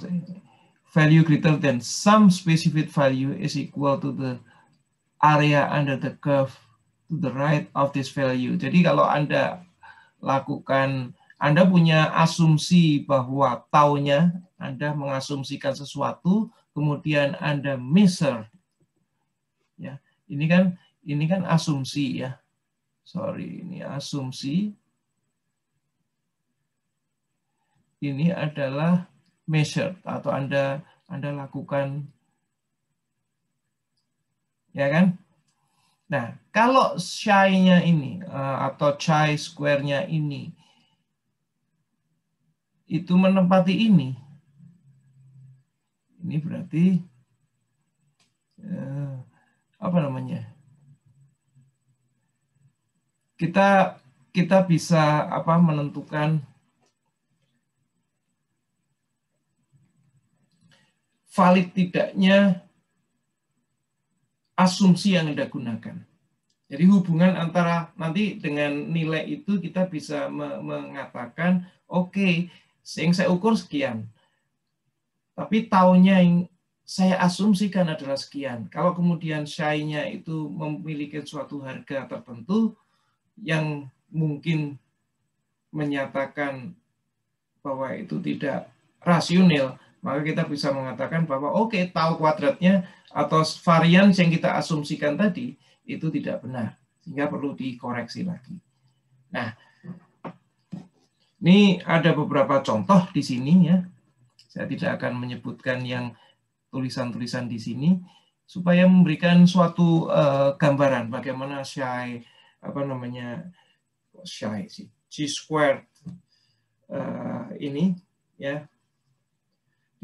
value greater than some specific value is equal to the area under the curve to the right of this value. Jadi kalau Anda lakukan, Anda punya asumsi bahwa taunya, Anda mengasumsikan sesuatu, kemudian Anda measure. Ya, ini kan ini kan asumsi ya. Sorry, ini asumsi. Ini adalah measure atau Anda Anda lakukan ya kan? Nah, kalau psi-nya ini eh, atau chi square-nya ini itu menempati ini, ini berarti eh, apa namanya? Kita kita bisa apa menentukan valid tidaknya asumsi yang Anda gunakan. Jadi hubungan antara nanti dengan nilai itu kita bisa mengatakan, oke, okay, yang saya ukur sekian. Tapi tahunnya yang saya asumsikan adalah sekian. Kalau kemudian syainya itu memiliki suatu harga tertentu yang mungkin menyatakan bahwa itu tidak rasional, maka kita bisa mengatakan bahwa oke okay, tahu kuadratnya atau varian yang kita asumsikan tadi itu tidak benar sehingga perlu dikoreksi lagi. Nah, Ini ada beberapa contoh di sini ya. Saya tidak akan menyebutkan yang tulisan-tulisan di sini supaya memberikan suatu uh, gambaran bagaimana Shy apa namanya Shy sih G squared uh, ini ya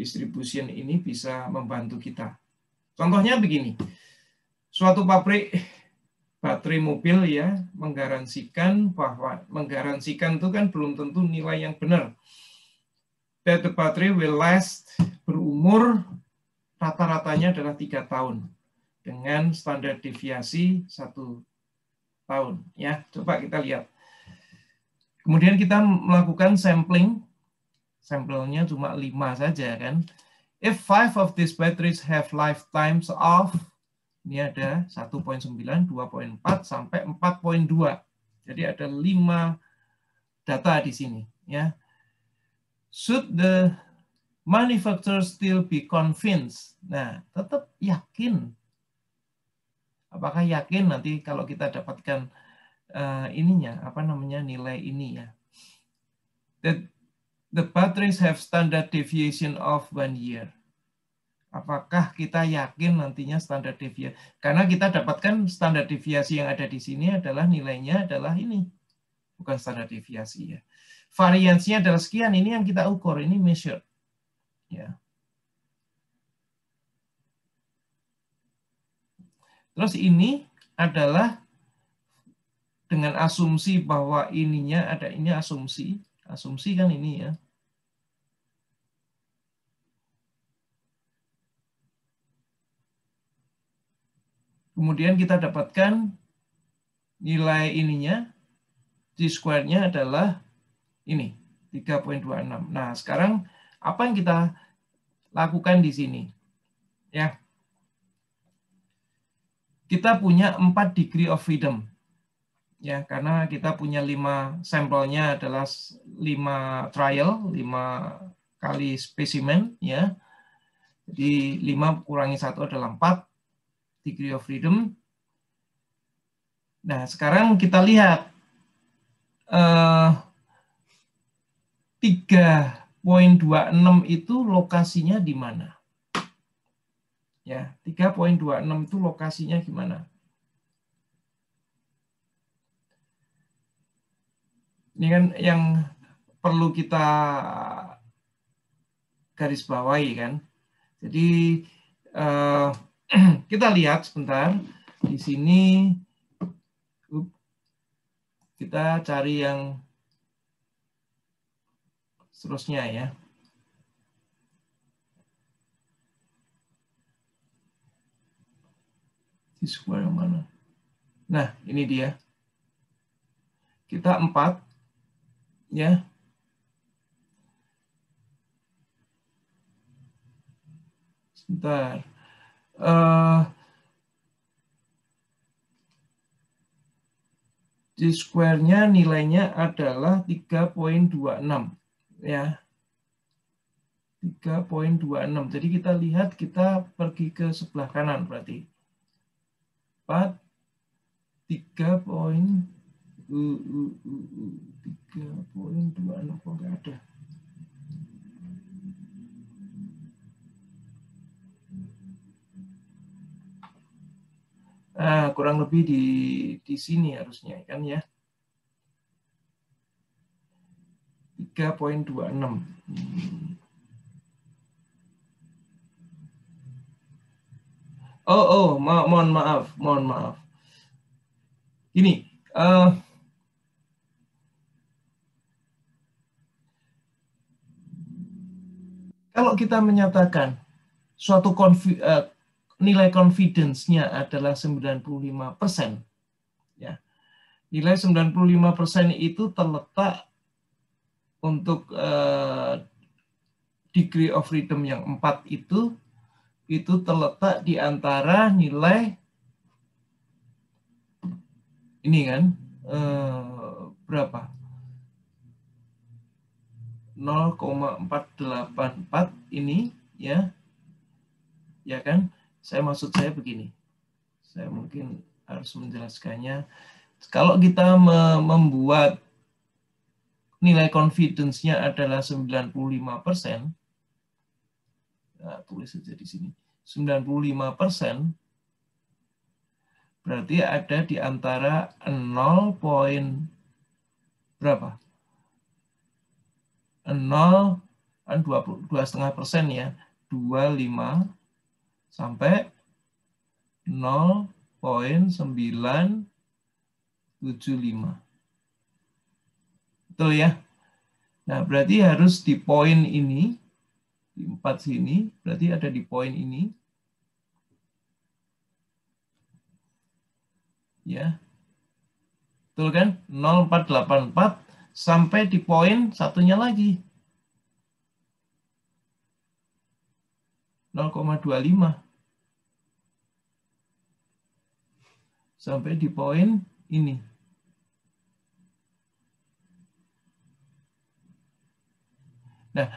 distribution ini bisa membantu kita. Contohnya begini, suatu pabrik baterai mobil ya menggaransikan bahwa menggaransikan itu kan belum tentu nilai yang benar. That the battery will last berumur rata-ratanya adalah tiga tahun dengan standar deviasi satu tahun. Ya, coba kita lihat. Kemudian kita melakukan sampling. Sampelnya cuma lima saja kan. If five of these batteries have lifetimes of ini ada 1.9, 2.4 sampai 4.2. Jadi ada lima data di sini ya. Should the manufacturer still be convinced. Nah, tetap yakin. Apakah yakin nanti kalau kita dapatkan uh, ininya, apa namanya nilai ini ya? That the batteries have standard deviation of one year. Apakah kita yakin nantinya standar deviasi? Karena kita dapatkan standar deviasi yang ada di sini adalah nilainya adalah ini. Bukan standar deviasi ya. Variansinya adalah sekian, ini yang kita ukur, ini measure. Ya. Terus ini adalah dengan asumsi bahwa ininya ada ini asumsi, asumsi kan ini ya. Kemudian kita dapatkan nilai ininya, G square-nya adalah ini, 3.26. Nah, sekarang apa yang kita lakukan di sini? Ya. Kita punya 4 degree of freedom. Ya, karena kita punya 5 sampelnya adalah 5 trial, 5 kali spesimen ya. Jadi 5 kurangi 1 adalah 4 degree of freedom. Nah, sekarang kita lihat uh, 3.26 itu lokasinya di mana? Ya, 3.26 itu lokasinya gimana? Ini kan yang perlu kita garis bawahi kan. Jadi eh, kita lihat sebentar di sini kita cari yang seterusnya ya. Di square yang mana? Nah, ini dia. Kita empat, ya. Sebentar. Uh, square-nya nilainya adalah 3.26 ya. 3.26 jadi kita lihat kita pergi ke sebelah kanan berarti. 4 3 poin uh, uh, uh, 3.26 kok nggak ada Nah, kurang lebih di di sini harusnya kan ya. 3.26. Oh, oh, ma mohon maaf, mohon maaf. Ini, uh, kalau kita menyatakan suatu konfi, uh, nilai confidence-nya adalah 95%, ya. Nilai 95% itu terletak untuk uh, degree of freedom yang empat itu itu terletak di antara nilai ini kan uh, berapa? 0,484 ini ya. Ya kan saya maksud saya begini. Saya mungkin harus menjelaskannya. Kalau kita membuat nilai confidence-nya adalah 95 persen, nah, tulis saja di sini, 95 persen, berarti ada di antara 0 poin berapa? 0 kan 22 setengah persen ya, 25 sampai 0.975. Betul ya? Nah, berarti harus di poin ini, di 4 sini, berarti ada di poin ini. Ya. Betul kan? 0484 sampai di poin satunya lagi. 0,25. Sampai di poin ini. Nah,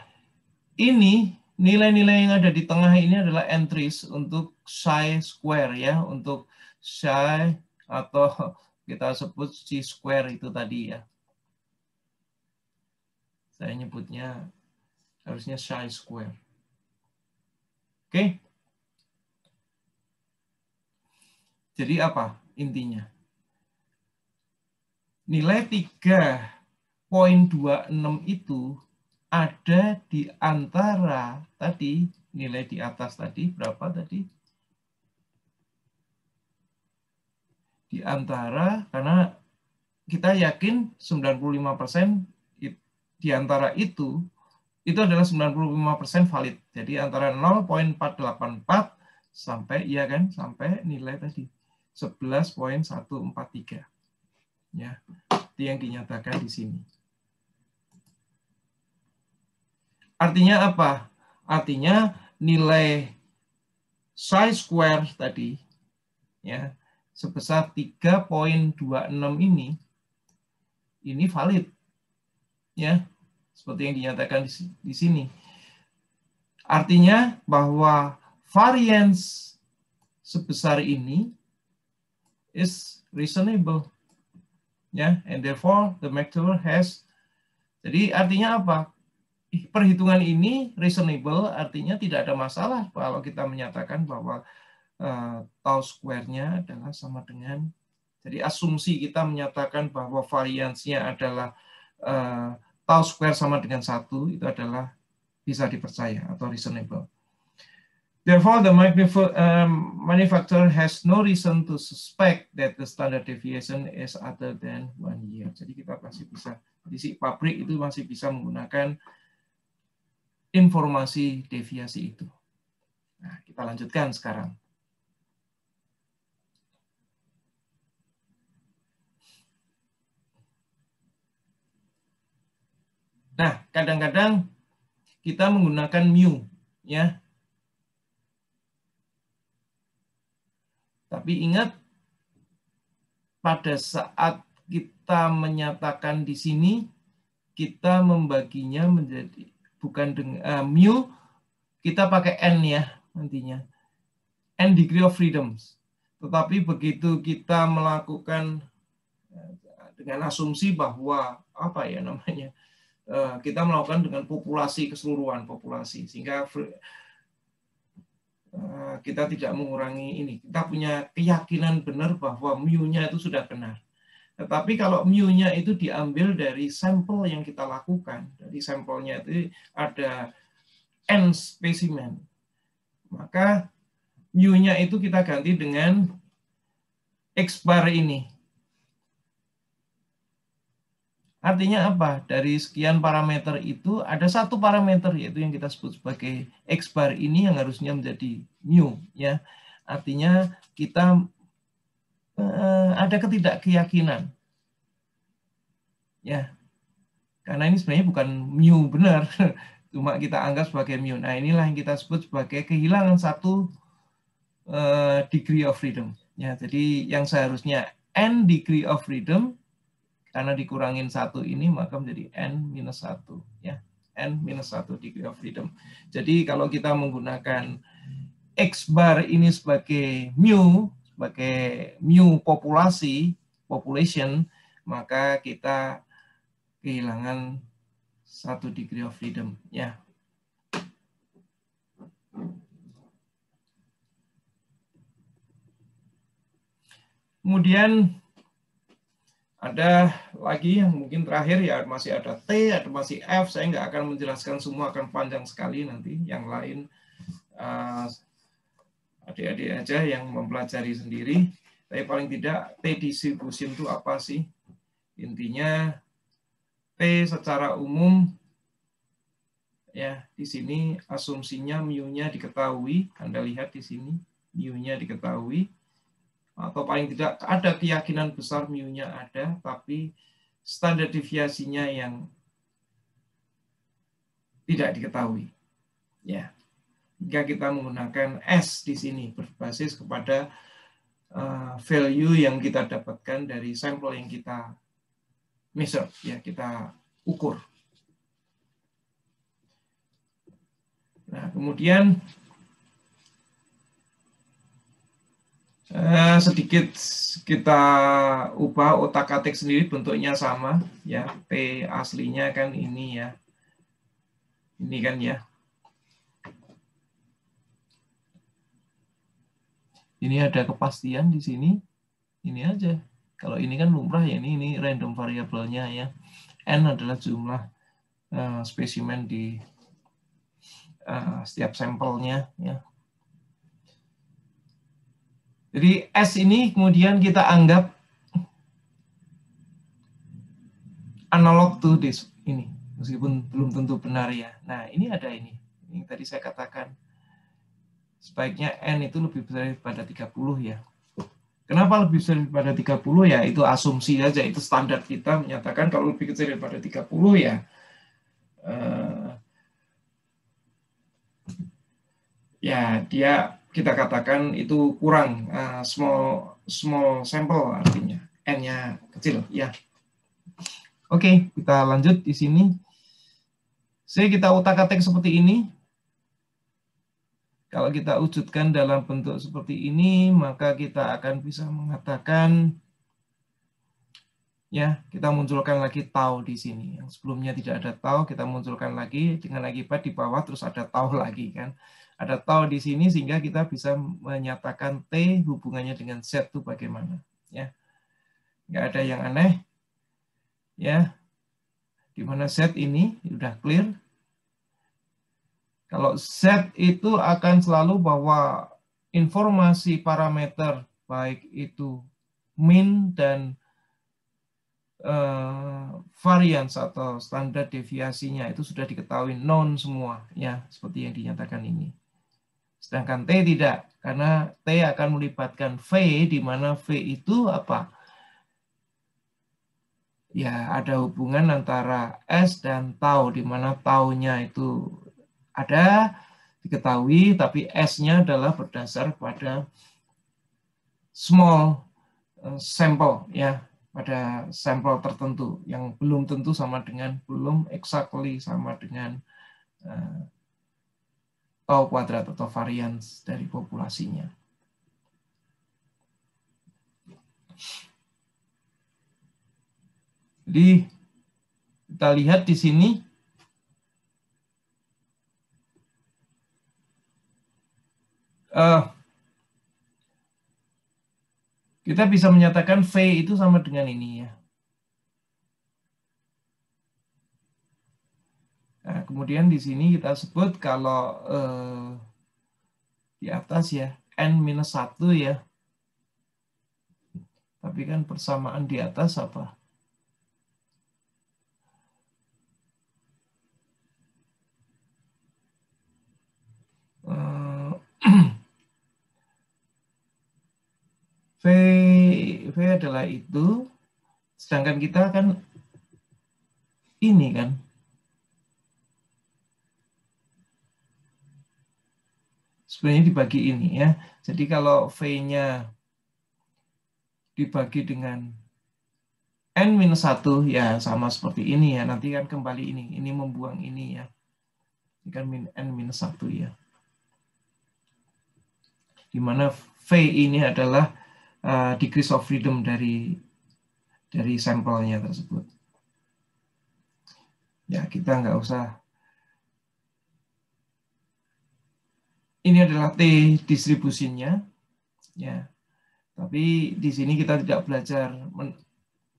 ini nilai-nilai yang ada di tengah ini adalah entries untuk psi square ya, untuk psi atau kita sebut c square itu tadi ya. Saya nyebutnya harusnya psi square. Oke. Jadi apa? Intinya. Nilai 3.26 itu ada di antara tadi nilai di atas tadi berapa tadi? Di antara karena kita yakin 95% di antara itu itu adalah 95% valid. Jadi antara 0.484 sampai ya kan sampai nilai tadi 11.143. Ya, itu yang dinyatakan di sini. Artinya apa? Artinya nilai size square tadi ya sebesar 3.26 ini ini valid. Ya, seperti yang dinyatakan di sini. Artinya bahwa variance sebesar ini is reasonable. Ya, and therefore the matter has jadi artinya apa? Perhitungan ini reasonable artinya tidak ada masalah kalau kita menyatakan bahwa uh, tau square-nya adalah sama dengan jadi asumsi kita menyatakan bahwa variansnya adalah uh, tau square sama dengan satu itu adalah bisa dipercaya atau reasonable. Therefore, the um, manufacturer has no reason to suspect that the standard deviation is other than one year. Jadi kita masih bisa, di si pabrik itu masih bisa menggunakan informasi deviasi itu. Nah, kita lanjutkan sekarang. Nah, kadang-kadang kita menggunakan mu, ya Tapi ingat, pada saat kita menyatakan di sini, kita membaginya menjadi bukan dengan uh, mu, kita pakai n ya nantinya. n degree of freedoms. Tetapi begitu kita melakukan eh, dengan asumsi bahwa apa ya namanya, uh, kita melakukan dengan populasi keseluruhan populasi sehingga Eh, kita tidak mengurangi ini. Kita punya keyakinan benar bahwa mu-nya itu sudah benar. Tetapi kalau mu-nya itu diambil dari sampel yang kita lakukan, dari sampelnya itu ada n spesimen, maka mu-nya itu kita ganti dengan x bar ini. Artinya apa? Dari sekian parameter itu ada satu parameter yaitu yang kita sebut sebagai x bar ini yang harusnya menjadi mu ya. Artinya kita eh, ada ketidakkeyakinan. Ya. Karena ini sebenarnya bukan mu benar, cuma kita anggap sebagai mu. Nah, inilah yang kita sebut sebagai kehilangan satu eh, degree of freedom. Ya, jadi yang seharusnya n degree of freedom karena dikurangin satu ini maka menjadi n minus satu ya n minus satu degree of freedom. Jadi kalau kita menggunakan x bar ini sebagai mu sebagai mu populasi population maka kita kehilangan satu degree of freedom ya. Kemudian ada lagi yang mungkin terakhir ya masih ada T, ada masih F. Saya nggak akan menjelaskan semua akan panjang sekali nanti. Yang lain uh, adik-adik aja yang mempelajari sendiri. Tapi paling tidak T distribution itu apa sih? Intinya T secara umum ya di sini asumsinya mu-nya diketahui. Anda lihat di sini mu-nya diketahui atau paling tidak ada keyakinan besar mu-nya ada, tapi standar deviasinya yang tidak diketahui. Ya, jika kita menggunakan S di sini berbasis kepada uh, value yang kita dapatkan dari sampel yang kita measure, ya kita ukur. Nah, kemudian Eh, sedikit kita ubah otak atik sendiri bentuknya sama ya. P aslinya kan ini ya. Ini kan ya. Ini ada kepastian di sini. Ini aja. Kalau ini kan lumrah ya. Ini ini random variabelnya ya. N adalah jumlah uh, spesimen di uh, setiap sampelnya ya jadi S ini kemudian kita anggap analog to this ini, meskipun belum tentu benar ya. Nah ini ada ini, ini tadi saya katakan sebaiknya N itu lebih besar daripada 30 ya. Kenapa lebih besar daripada 30 ya? Itu asumsi saja, itu standar kita menyatakan kalau lebih kecil daripada 30 ya uh, ya dia kita katakan itu kurang uh, small small sample artinya n-nya kecil ya. Oke, kita lanjut di sini. Saya kita utak-atik seperti ini. Kalau kita wujudkan dalam bentuk seperti ini, maka kita akan bisa mengatakan ya, kita munculkan lagi tau di sini. Yang sebelumnya tidak ada tau, kita munculkan lagi dengan akibat di bawah terus ada tau lagi kan ada tau di sini sehingga kita bisa menyatakan T hubungannya dengan Z itu bagaimana. Ya. Nggak ada yang aneh. Ya. Di mana Z ini sudah clear. Kalau Z itu akan selalu bahwa informasi parameter baik itu min dan uh, variance atau standar deviasinya itu sudah diketahui non semua ya seperti yang dinyatakan ini. Sedangkan T tidak, karena T akan melibatkan V, di mana V itu apa? Ya, ada hubungan antara S dan tau, di mana taunya itu ada, diketahui, tapi S-nya adalah berdasar pada small eh, sample, ya, pada sampel tertentu yang belum tentu sama dengan belum exactly sama dengan uh, tau kuadrat atau varians dari populasinya. Jadi kita lihat di sini uh, kita bisa menyatakan V itu sama dengan ini ya. Nah, kemudian di sini kita sebut kalau eh, di atas ya n minus 1 ya. Tapi kan persamaan di atas apa? Eh, v, v adalah itu, sedangkan kita kan ini kan sebenarnya dibagi ini ya. Jadi kalau V-nya dibagi dengan N-1 ya sama seperti ini ya. Nanti kan kembali ini. Ini membuang ini ya. Ini kan N-1 ya. Di mana V ini adalah uh, degrees of freedom dari dari sampelnya tersebut. Ya, kita nggak usah. Ini adalah T distribusinya. Ya. Tapi di sini kita tidak belajar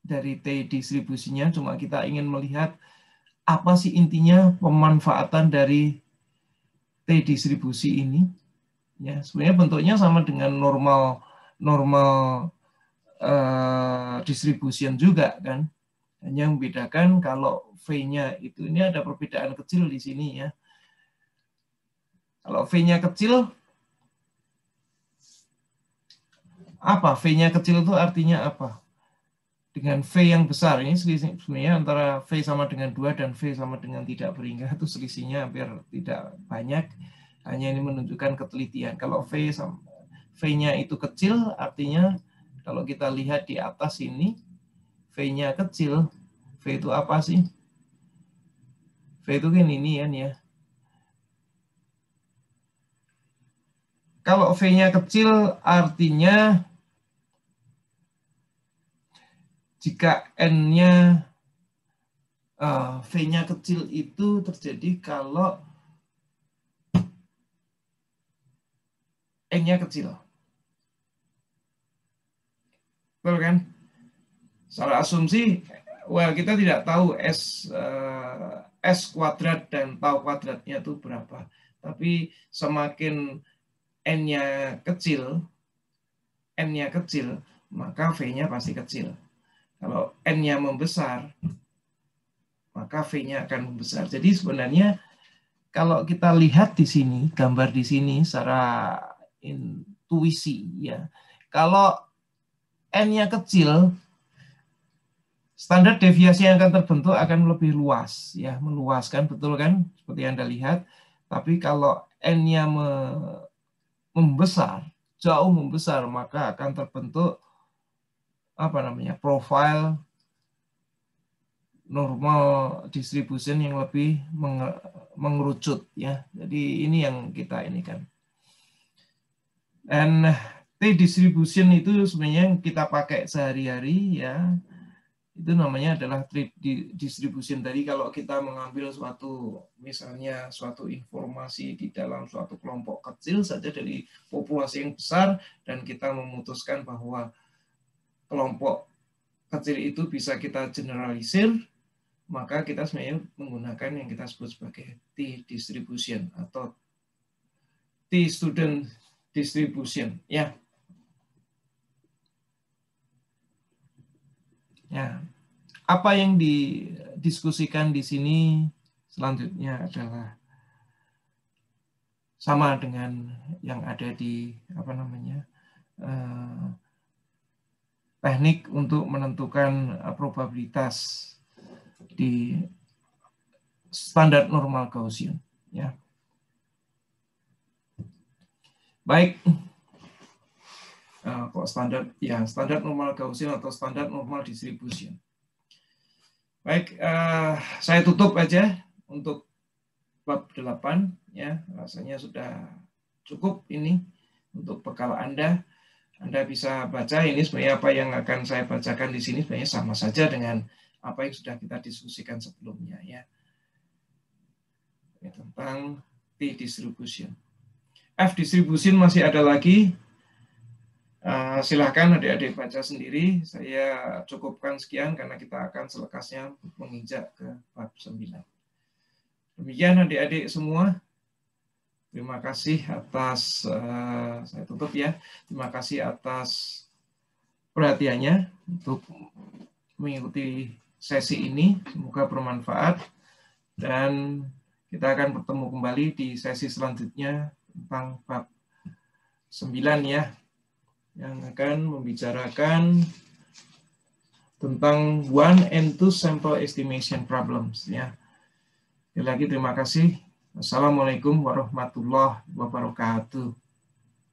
dari T distribusinya, cuma kita ingin melihat apa sih intinya pemanfaatan dari T distribusi ini. Ya, sebenarnya bentuknya sama dengan normal normal uh, distribution juga kan. Hanya membedakan kalau V-nya itu ini ada perbedaan kecil di sini ya. Kalau V-nya kecil apa? V-nya kecil itu artinya apa? Dengan V yang besar ini selisih sebenarnya antara V sama dengan dua dan V sama dengan tidak berhingga itu selisihnya hampir tidak banyak. Hanya ini menunjukkan ketelitian. Kalau V sama V-nya itu kecil artinya kalau kita lihat di atas ini V-nya kecil. V itu apa sih? V itu kan ini kan ya. Kalau V-nya kecil artinya jika N-nya uh, V-nya kecil itu terjadi kalau N-nya kecil. Betul kan? Secara asumsi, well kita tidak tahu S uh, S kuadrat dan tau kuadratnya itu berapa. Tapi semakin N-nya kecil, N-nya kecil, maka V-nya pasti kecil. Kalau N-nya membesar, maka V-nya akan membesar. Jadi sebenarnya kalau kita lihat di sini, gambar di sini secara intuisi, ya, kalau N-nya kecil, standar deviasi yang akan terbentuk akan lebih luas ya meluaskan betul kan seperti yang anda lihat tapi kalau n-nya membesar jauh membesar maka akan terbentuk apa namanya profil normal distribution yang lebih mengerucut ya. Jadi ini yang kita ini kan. Dan T distribution itu sebenarnya yang kita pakai sehari-hari ya itu namanya adalah distribution tadi kalau kita mengambil suatu misalnya suatu informasi di dalam suatu kelompok kecil saja dari populasi yang besar dan kita memutuskan bahwa kelompok kecil itu bisa kita generalisir maka kita sebenarnya menggunakan yang kita sebut sebagai T distribution atau T student distribution. Ya Ya, apa yang didiskusikan di sini selanjutnya adalah sama dengan yang ada di apa namanya eh, teknik untuk menentukan probabilitas di standar normal Gaussian. Ya. Baik, uh, kok standar ya standar normal Gaussian atau standar normal distribution. Baik, uh, saya tutup aja untuk bab 8 ya. Rasanya sudah cukup ini untuk bekal Anda. Anda bisa baca ini sebenarnya apa yang akan saya bacakan di sini sebenarnya sama saja dengan apa yang sudah kita diskusikan sebelumnya ya. ya tentang T distribution. F distribution masih ada lagi Uh, silahkan adik-adik baca sendiri. Saya cukupkan sekian karena kita akan selekasnya menginjak ke bab 9. Demikian adik-adik semua. Terima kasih atas, uh, saya tutup ya. Terima kasih atas perhatiannya untuk mengikuti sesi ini. Semoga bermanfaat. Dan kita akan bertemu kembali di sesi selanjutnya tentang bab 9 ya yang akan membicarakan tentang one and two sample estimation problems ya. Sekali lagi terima kasih. Assalamualaikum warahmatullahi wabarakatuh.